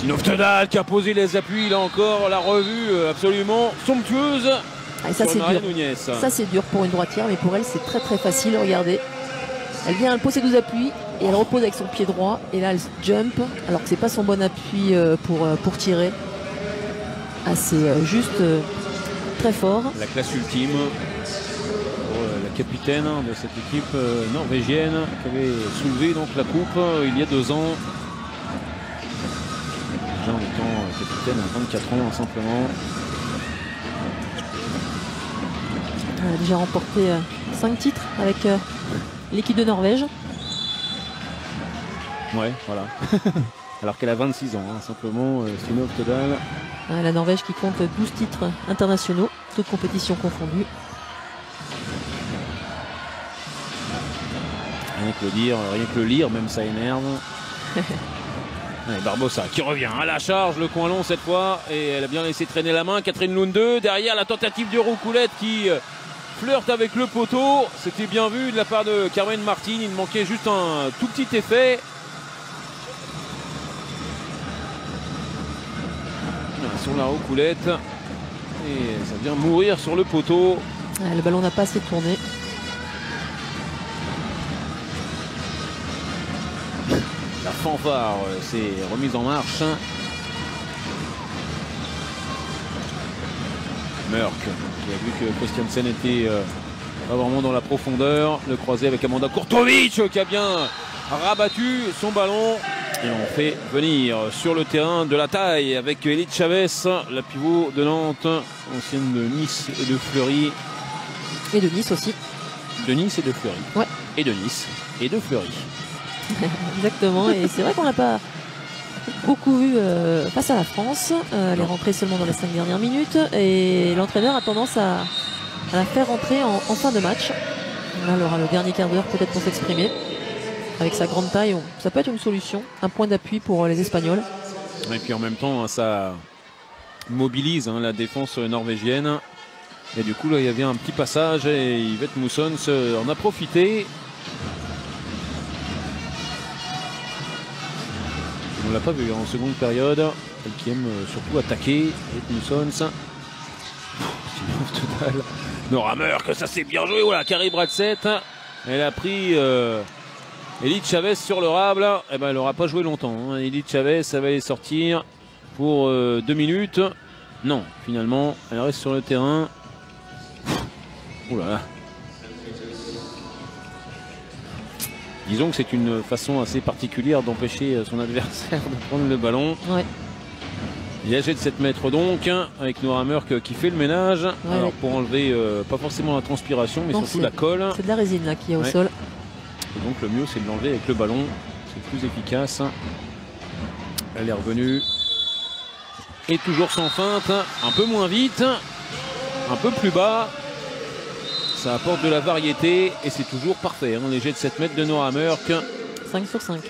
Sinoftedal qui a posé les appuis là encore, la revue euh, absolument somptueuse. Ah, ça c'est dur. Ça c'est dur pour une droitière, mais pour elle c'est très très facile. Regardez, elle vient, elle pose ses 12 appuis et elle repose avec son pied droit et là elle jump alors que c'est pas son bon appui euh, pour, euh, pour tirer. Ah, c'est juste très fort. La classe ultime pour la capitaine de cette équipe norvégienne qui avait soulevé donc la coupe il y a deux ans en étant capitaine à 24 ans simplement. Elle a déjà remporté 5 euh, titres avec euh, l'équipe de Norvège. Ouais, voilà. Alors qu'elle a 26 ans, hein, simplement, euh, La Norvège qui compte 12 titres internationaux, toutes compétitions confondues. Rien que le dire, rien que le lire, même ça énerve. Barbosa qui revient à la charge, le coin long cette fois, et elle a bien laissé traîner la main. Catherine Lunde, derrière la tentative du Roucoulette qui euh, flirte avec le poteau. C'était bien vu de la part de Carmen Martin, il manquait juste un tout petit effet. Sur la Roucoulette, et ça vient mourir sur le poteau. le ballon n'a pas assez tourné. La fanfare euh, s'est remise en marche. Merck qui a vu que Christiansen était euh, pas vraiment dans la profondeur. Le croisé avec Amanda Kurtovic qui a bien rabattu son ballon. Et on fait venir sur le terrain de la taille avec Elite Chavez, la pivot de Nantes, ancienne de Nice et de Fleury. Et de Nice aussi. De Nice et de Fleury. Ouais. Et de Nice et de Fleury. Exactement. Et c'est vrai qu'on l'a pas beaucoup vu euh, face à la France. Euh, elle est rentrée seulement dans les cinq dernières minutes. Et l'entraîneur a tendance à, à la faire rentrer en, en fin de match. Là, elle aura le dernier quart d'heure peut-être pour s'exprimer. Avec sa grande taille, on- ça peut être une solution, un point d'appui pour euh, les Espagnols. Et puis en même temps, ça mobilise hein, la défense norvégienne. Et du coup, là, il y avait un petit passage et Yvette Moussons euh, en a profité. On l'a pas vu hein, en seconde période. Elle qui aime surtout attaquer. Moussons. Silence total. Nora Murk, ça c'est bien joué. Voilà, Carrie Bradsett. Elle a pris euh, Elite Chavez sur le rable. Eh ben, elle n'aura pas joué longtemps. hein. Elite Chavez, ça va aller sortir pour euh, deux minutes. Non, finalement, elle reste sur le terrain. Ouh là là. Disons que c'est une façon assez particulière d'empêcher euh, son adversaire de prendre le ballon. Ouais. Il de 7 mètres donc, hein, avec Nora Murk euh, qui fait le ménage. Alors ouais. pour enlever euh, pas forcément la transpiration, mais Non, surtout la colle. C'est de la résine là qui est au sol. Et donc le mieux c'est de l'enlever avec le ballon. C'est plus efficace. Elle est revenue. Et toujours sans feinte. Un peu moins vite. Un peu plus bas. Ça apporte de la variété et c'est toujours parfait. hein, les jets de 7 mètres de Nora Murk. 5 sur 5.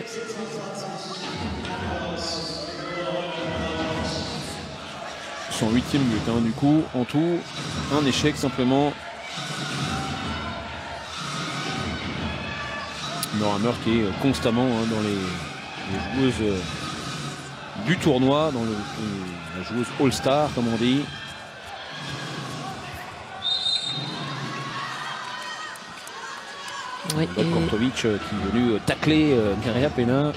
Son huitième but hein, du coup. En tout, un échec simplement. Nora Murk est constamment hein, dans les, les joueuses euh, du tournoi, dans le, la joueuse All-Star comme on dit. Bob et- Kortovic euh, qui est venu euh, tacler euh, Nerea Pena.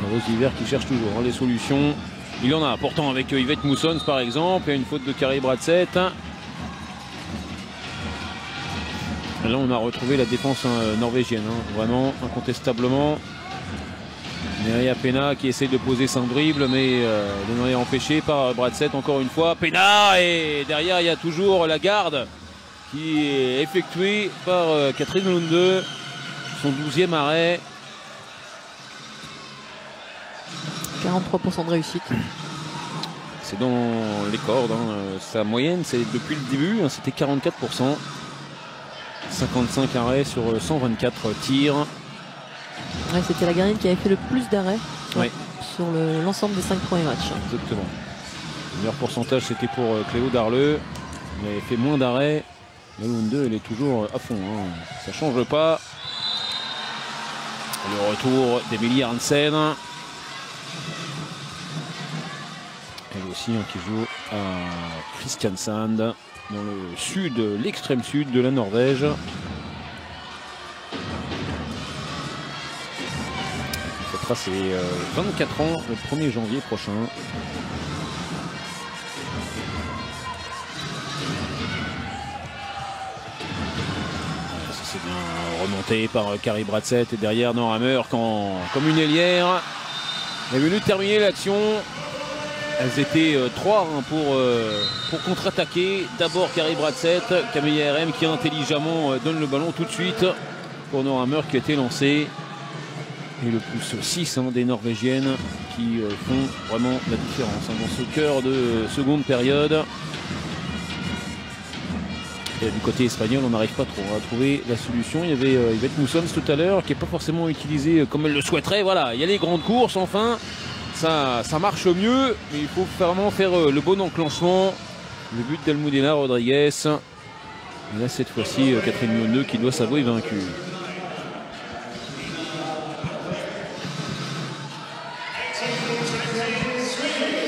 Carlos Hiver qui cherche toujours hein, les solutions. Il en a pourtant avec Yvette Moussons par exemple. Il y a une faute de Carrie Bradsett. Là on a retrouvé la défense hein, norvégienne. hein, vraiment incontestablement. Nerea Pena qui essaye de poser sans dribble mais euh, est empêché par Bradsett encore une fois. Pena et derrière il y a toujours la garde qui est effectué par euh, Catherine Lunde, son 12e arrêt. 43% de réussite. C'est dans les cordes. hein. Euh, Sa moyenne, c'est depuis le début, hein, c'était 44%. 55 arrêts sur euh, 124 tirs. Ouais, C'était la gardienne qui avait fait le plus d'arrêts Ouais. sur le- l'ensemble des 5 premiers matchs. Exactement. Le meilleur pourcentage, c'était pour euh, Cléo Darleux. Il avait fait moins d'arrêts. La Lunde, elle est toujours euh, à fond. hein. Ça change pas. Le retour d'Emilie Hansen. Elle aussi hein, qui joue à Kristiansand dans le sud, l'extrême sud de la Norvège. Il fêtera ses euh, 24 ans le 1er janvier prochain. Remonté par euh, Carrie Bradsett et derrière en- comme une ailière. Est venue terminer l'action. Elles étaient euh, trois hein, pour, euh, pour contre-attaquer. D'abord Carrie Bradsett, Camille RM qui intelligemment donne le ballon tout de suite pour Nora Murk qui a été lancée. Et le plus 6 hein, des Norvégiennes qui font vraiment la différence hein, dans ce cœur de seconde période. Et du côté espagnol, on n'arrive pas trop à trouver la solution. Il y avait euh, Yvette Moussons tout à l'heure qui n'est pas forcément utilisée euh, comme elle le souhaiterait. Voilà, il y a les grandes courses enfin. Ça, ça marche mieux, mais il faut vraiment faire euh, le bon enclenchement. Le but d'Almudena Rodriguez. Et là, cette fois-ci, euh, Catherine Lyonneux qui doit s'avouer vaincue.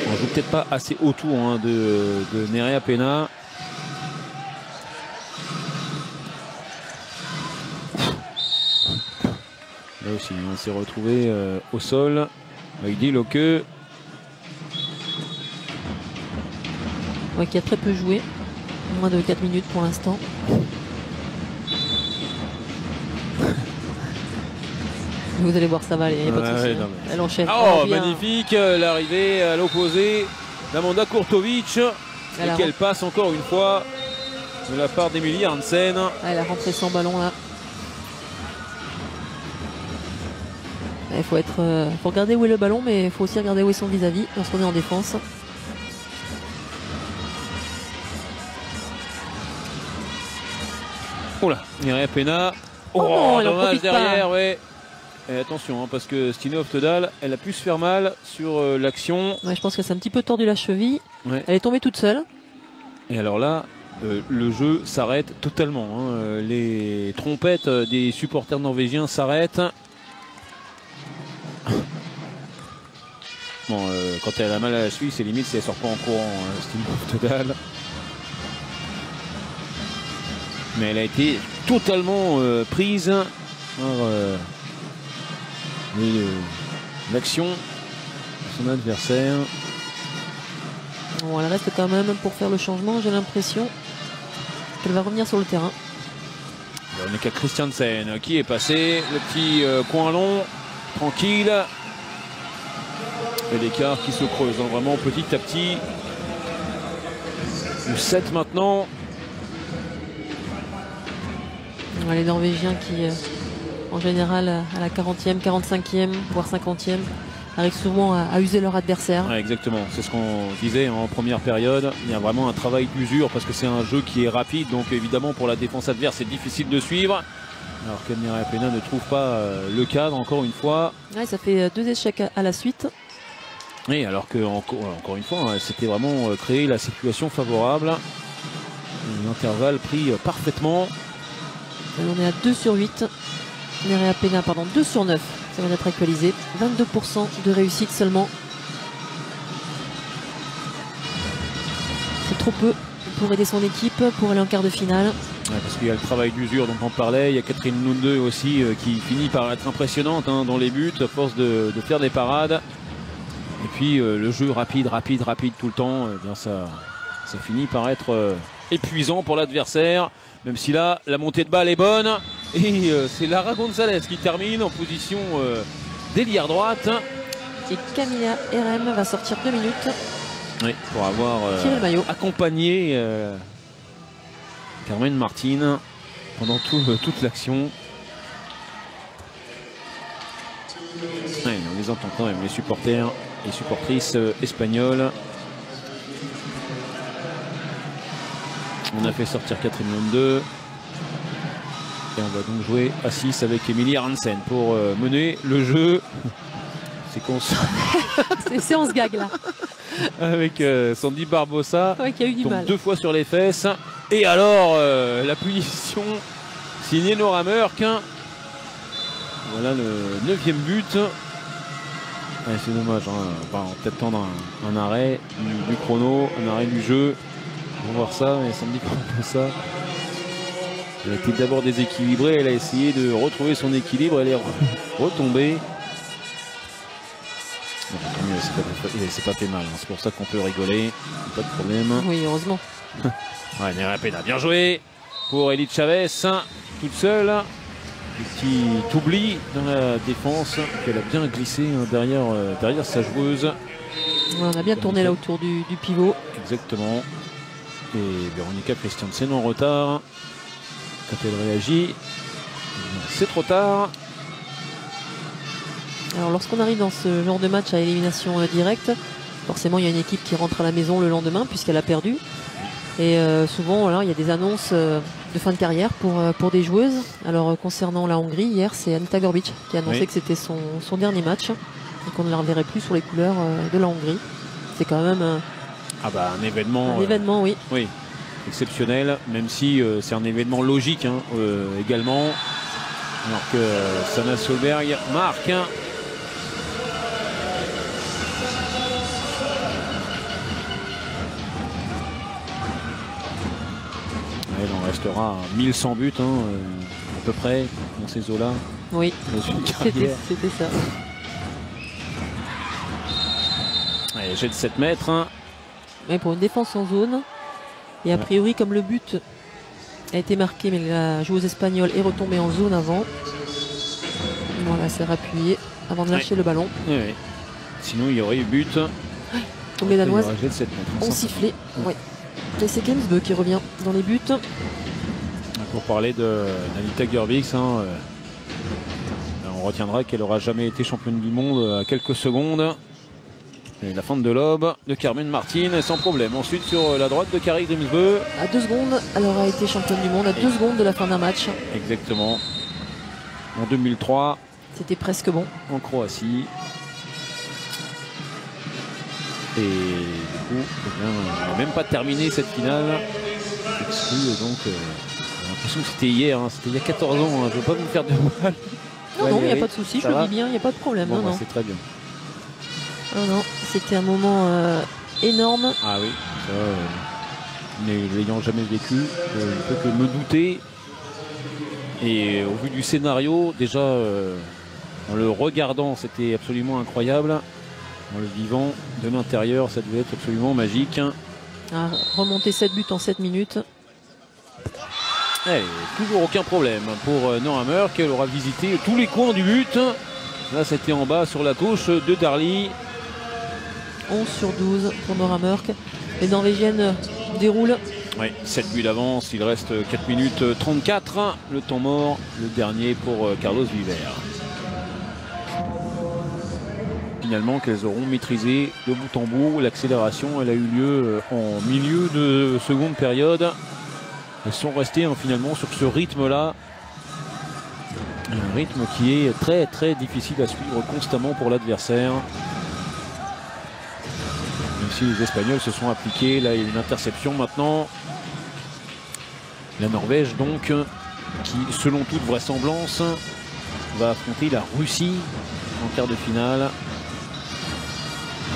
On joue peut-être pas assez autour hein, de, de Nerea Pena. Là aussi, on s'est retrouvé euh, au sol avec Diloque. Ouais, qui a très peu joué. Moins de 4 minutes pour l'instant. Vous allez voir, ça va aller. y a pas de souci, ouais, hein. non, mais- Elle enchaîne. Oh, magnifique euh, l'arrivée à l'opposé d'Amanda Kurtovic. Elle et qu'elle passe encore une fois de la part d'Emilie Hansen. Elle a rentré son ballon là. Il faut être, euh, faut regarder où est le ballon, mais il faut aussi regarder où est son vis-à-vis lorsqu'on est en défense. Oh là, Mireille Pena. Oh non, elle en dommage derrière, ouais. Et attention, hein, parce que Stinov Todal, elle a pu se faire mal sur euh, l'action. Ouais, je pense qu'elle s'est un petit peu tordu la cheville. Ouais. Elle est tombée toute seule. Et alors là, euh, le jeu s'arrête totalement. hein. Les trompettes des supporters norvégiens s'arrêtent. Bon, euh, quand elle a mal à la cheville, c'est limite si elle sort pas en courant, hein. Mais elle a été totalement euh, prise par euh, l'action de son adversaire. Bon, elle reste quand même pour faire le changement. J'ai l'impression qu'elle va revenir sur le terrain. Veronica Christiansen qui est passé, le petit coin long, tranquille. Et l'écart qui se creuse hein, vraiment petit à petit. Le 7 maintenant. Les Norvégiens qui, euh, en général, à la 40e, 45e, voire 50e, arrivent souvent à, à user leur adversaire. Ouais, exactement, c'est ce qu'on disait en première période. Il y a vraiment un travail d'usure parce que c'est un jeu qui est rapide, donc évidemment pour la défense adverse c'est difficile de suivre. Alors qu'Amira Pena ne trouve pas euh, le cadre encore une fois. Ouais, ça fait euh, deux échecs à, la suite. Oui, alors que encore, encore une fois, hein, c'était vraiment euh, créer la situation favorable. L'intervalle pris euh, parfaitement. Et on est à 2 sur 8. Nerea Pena, pardon, 2 sur 9. Ça vient d'être actualisé. 22% de réussite seulement. C'est trop peu pour aider son équipe, pour aller en quart de finale. Ouais, parce qu'il y a le travail d'usure dont on parlait. Il y a Catherine Lunde aussi euh, qui finit par être impressionnante hein, dans les buts à force de, de faire des parades. Et puis euh, le jeu rapide, rapide, rapide tout le temps, eh bien ça, ça finit par être euh, épuisant pour l'adversaire. Même si là, la montée de balle est bonne. Et euh, c'est Lara Gonzalez qui termine en position euh, d'ailière droite. Et Camilla RM va sortir 2 minutes. Oui, pour avoir euh, accompagné euh, Carmen Martin pendant tout, euh, toute l'action. Ouais, on les entend quand même, les supporters et supportrices euh, espagnoles. On a fait sortir Catherine Lunde. Et on va donc jouer à 6 avec Emilie Hansen pour euh, mener le jeu. C'est qu'on se- C'est séance gag là. avec euh, Sandy Barbosa. Ouais, qui a eu du mal. deux fois sur les fesses. Et alors, euh, la punition signée Nora Merck. Voilà le neuvième but. C'est dommage. Hein. On va peut-être tendre un, arrêt du, chrono, un arrêt du jeu. On va voir ça, mais Sandy Barbosa. Elle a été d'abord déséquilibrée. Elle a essayé de retrouver son équilibre. Elle est re- retombée. Il s'est pas fait mal. hein. C'est pour ça qu'on peut rigoler. Pas de problème. Oui, heureusement. Ouais, Nera Pena, bien joué pour Elite Chavez, hein, toute seule. Petit oubli dans la défense qu'elle a bien glissé hein, derrière, euh, derrière sa joueuse. On a bien tourné là autour du, du pivot. Exactement. Et Véronica Christiansen en retard. Quand elle réagit, c'est trop tard. Alors lorsqu'on arrive dans ce genre de match à élimination euh, directe, forcément il y a une équipe qui rentre à la maison le lendemain puisqu'elle a perdu. Et euh, souvent voilà, il y a des annonces euh, de fin de carrière pour, euh, pour des joueuses. Alors concernant la Hongrie, hier c'est Anita Gorbic qui a annoncé Oui. que c'était son, son dernier match et qu'on ne la reverrait plus sur les couleurs de la Hongrie. C'est quand même un, Ah bah un événement. un événement, oui. Oui, exceptionnel, même si c'est un événement logique hein, également. Alors que Sana Solberg marque. hein. Il en restera à 1100 buts hein, euh, à peu près dans ces eaux-là Oui, c'était ça. Allez, jet de 7 mètres. hein. mais pour une défense en zone. Et a priori, comme le but a été marqué, mais la joueuse espagnole est retombée en zone avant. Voilà, c'est rappuyé avant de lâcher le ballon. Sinon, il y aurait eu but. Donc les Danoises ont sifflé. Oui. C'est Gainsbø qui revient dans les buts. Pour parler de Nalita Gervix, hein, euh, on retiendra qu'elle n'aura jamais été championne du monde à quelques secondes. Et la fin de l'aube de Carmen Martin sans problème. Ensuite sur la droite de Carrie Grimsbø. À deux secondes, elle aura été championne du monde à deux secondes de la fin d'un match. Exactement. En 2003. C'était presque bon. En Croatie. Et coup, eh on n'a même pas terminé cette finale. Exclu, donc, euh, j'ai l'impression que c'était hier, hein. c'était il y a 14 ans. Hein. Je ne veux pas vous faire de mal. Non, non, il n'y a pas de souci, je le dis bien, il n'y a pas de problème. Bon, non, bah, C'est très bien. Non, non, c'était un moment euh, énorme. Ah oui, ça, euh, mais l'ayant jamais vécu, je ne peux que me douter. Et au vu du scénario, déjà, en le regardant, c'était absolument incroyable le vivant de l'intérieur, ça devait être absolument magique. Ah, remonter 7 buts en 7 minutes. toujours aucun problème pour euh, Nora Merck. Elle aura visité tous les coins du but. Là, c'était en bas sur la gauche de Darly. 11 sur 12 pour Nora Merck. Les Norvégiennes déroulent. Oui, 7 buts d'avance. Il reste 4 minutes 34. Le temps mort, le dernier pour euh, Carlos Viver finalement qu'elles auront maîtrisé le bout en bout. L'accélération, elle a eu lieu euh, en milieu de seconde période. Elles sont restées hein, finalement sur ce rythme-là. Un rythme qui est très très difficile à suivre constamment pour l'adversaire. Même si les Espagnols se sont appliqués, là il y a une interception maintenant. La Norvège donc, qui selon toute vraisemblance va affronter la Russie en quart de finale.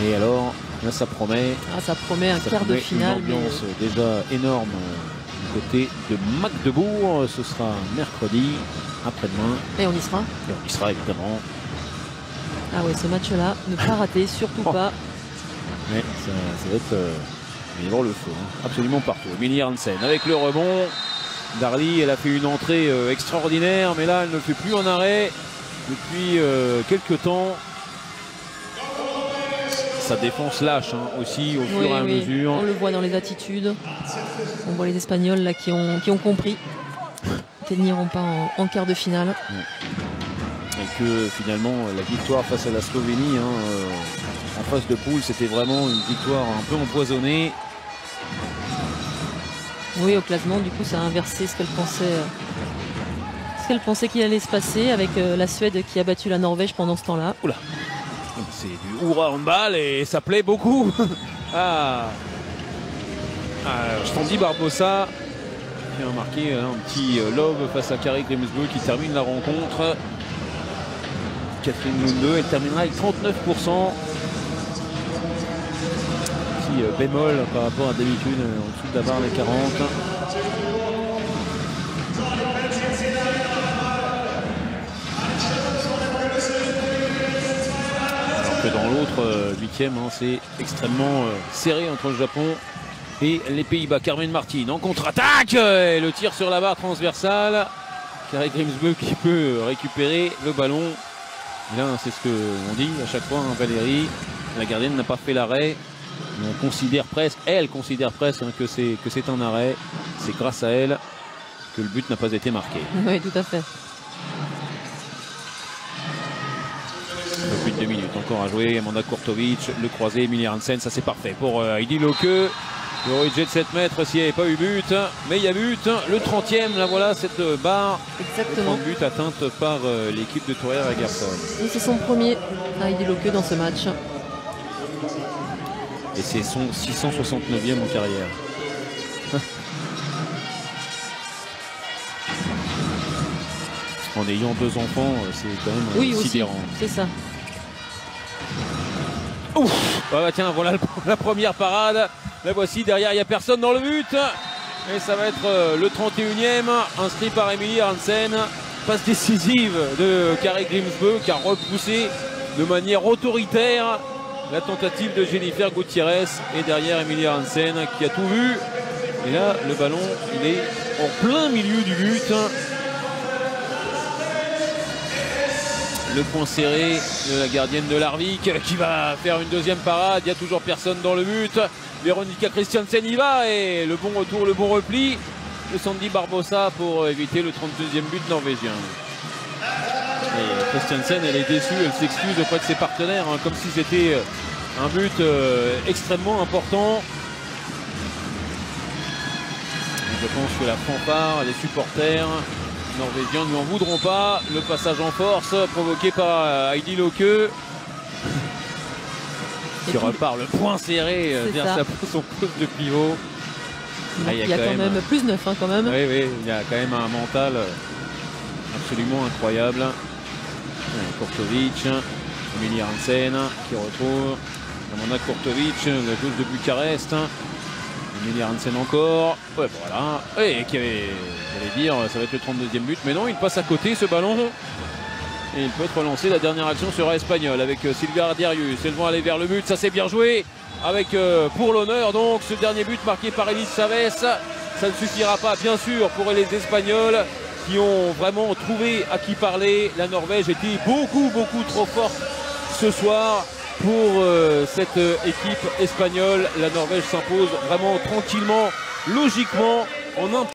Et alors, là, ça promet. Ah, ça promet un quart de finale. Une ambiance déjà énorme du côté de Magdebourg. Ce sera mercredi, après-demain. Et on y sera Et on y sera évidemment. Ah ouais, ce match-là, ne pas rater, surtout oh. pas. Mais ça, va être. Euh, il va y avoir le feu, hein. absolument partout. Emilie Hansen avec le rebond. Darly, elle a fait une entrée euh, extraordinaire, mais là, elle ne fait plus en arrêt depuis euh, quelques temps sa défense lâche hein, aussi au fur et à mesure. On le voit dans les attitudes. On voit les Espagnols là, qui, ont, qui ont compris qu'ils n'iront pas en, quart de finale. Et que finalement la victoire face à la Slovénie hein, euh, en face de poule, c'était vraiment une victoire un peu empoisonnée. Oui, au classement, du coup, ça a inversé ce qu'elle pensait. ce qu'elle pensait qu'il allait se passer avec euh, la Suède qui a battu la Norvège pendant ce temps-là. Oula c'est du hurrah handball et ça plaît beaucoup ah. ah dis Barbosa qui a un petit euh, lobe face à Carrie Grimsbø qui termine la rencontre. Catherine Lunde, elle terminera avec 39%. Petit euh, bémol par rapport à d'habitude euh, en dessous de la barre des 40. L'autre euh, huitième, hein, c'est extrêmement euh, serré entre le Japon et les Pays-Bas. Carmen Martin en contre-attaque et le tir sur la barre transversale. Carrie Grimsbø qui peut récupérer le ballon. Là, c'est ce qu'on dit à chaque fois, hein, Valérie. La gardienne n'a pas fait l'arrêt. On considère presque, elle considère presque hein, que c'est un arrêt. C'est grâce à elle que le but n'a pas été marqué. Oui, tout à fait. Plus de deux minutes encore à jouer. Amanda Kurtovic, le croisé, Emilie Hansen, ça c'est parfait pour euh, Heidi Loke. Le rejet de 7 mètres s'il n'y avait pas eu but. Mais il y a but. Le 30e, là voilà cette barre. Exactement. Le but atteinte par euh, l'équipe de Tourière à Gerson. Et c'est son premier Heidi Loke dans ce match. Et c'est son 669e en carrière. en ayant deux enfants, c'est quand même oui, sidérant. C'est ça. Ouf ah bah Tiens, voilà la première parade. La voici, derrière, il n'y a personne dans le but. Et ça va être euh, le 31e, inscrit par Emilie Hansen. Passe décisive de Carrie Grimsbø qui a repoussé de manière autoritaire la tentative de Jennifer Gutiérrez et derrière Emilia Hansen qui a tout vu. Et là, le ballon, il est en plein milieu du but. Le point serré de la gardienne de Larvik qui va faire une deuxième parade. Il n'y a toujours personne dans le but. Véronica Christiansen y va et le bon retour, le bon repli de Sandy Barbosa pour éviter le 32e but norvégien. Et Christiansen, elle est déçue, elle s'excuse auprès de ses partenaires, hein, comme si c'était euh, un but euh, extrêmement important. Je pense que la fanfare, les supporters norvégiens ne lui en voudront pas. Le passage en force provoqué par euh, Heidi Loke. Qui repart le point serré vers sa, son poste de pivot. Ah, il y a, quand, même, plus neuf hein, quand même. Oui, oui, il y a quand même un mental absolument incroyable. Kurtovic, Emilia Hansen qui retrouve Amanda Kurtovic, la joueuse de Bucarest. Emilia Hansen encore. Ouais, voilà. Et qui avait, j'allais dire, ça va être le 32e but. Mais non, il passe à côté ce ballon. Et il peut être relancé. La dernière action sera espagnole avec euh, Silvia Arderius. Elles vont aller vers le but. Ça c'est bien joué. Avec euh, pour l'honneur donc ce dernier but marqué par Elise Chavez. Ça ne suffira pas bien sûr pour les Espagnols qui ont vraiment trouvé à qui parler. La Norvège était beaucoup, beaucoup trop forte ce soir pour euh, cette euh, équipe espagnole. La Norvège s'impose vraiment tranquillement, logiquement, en un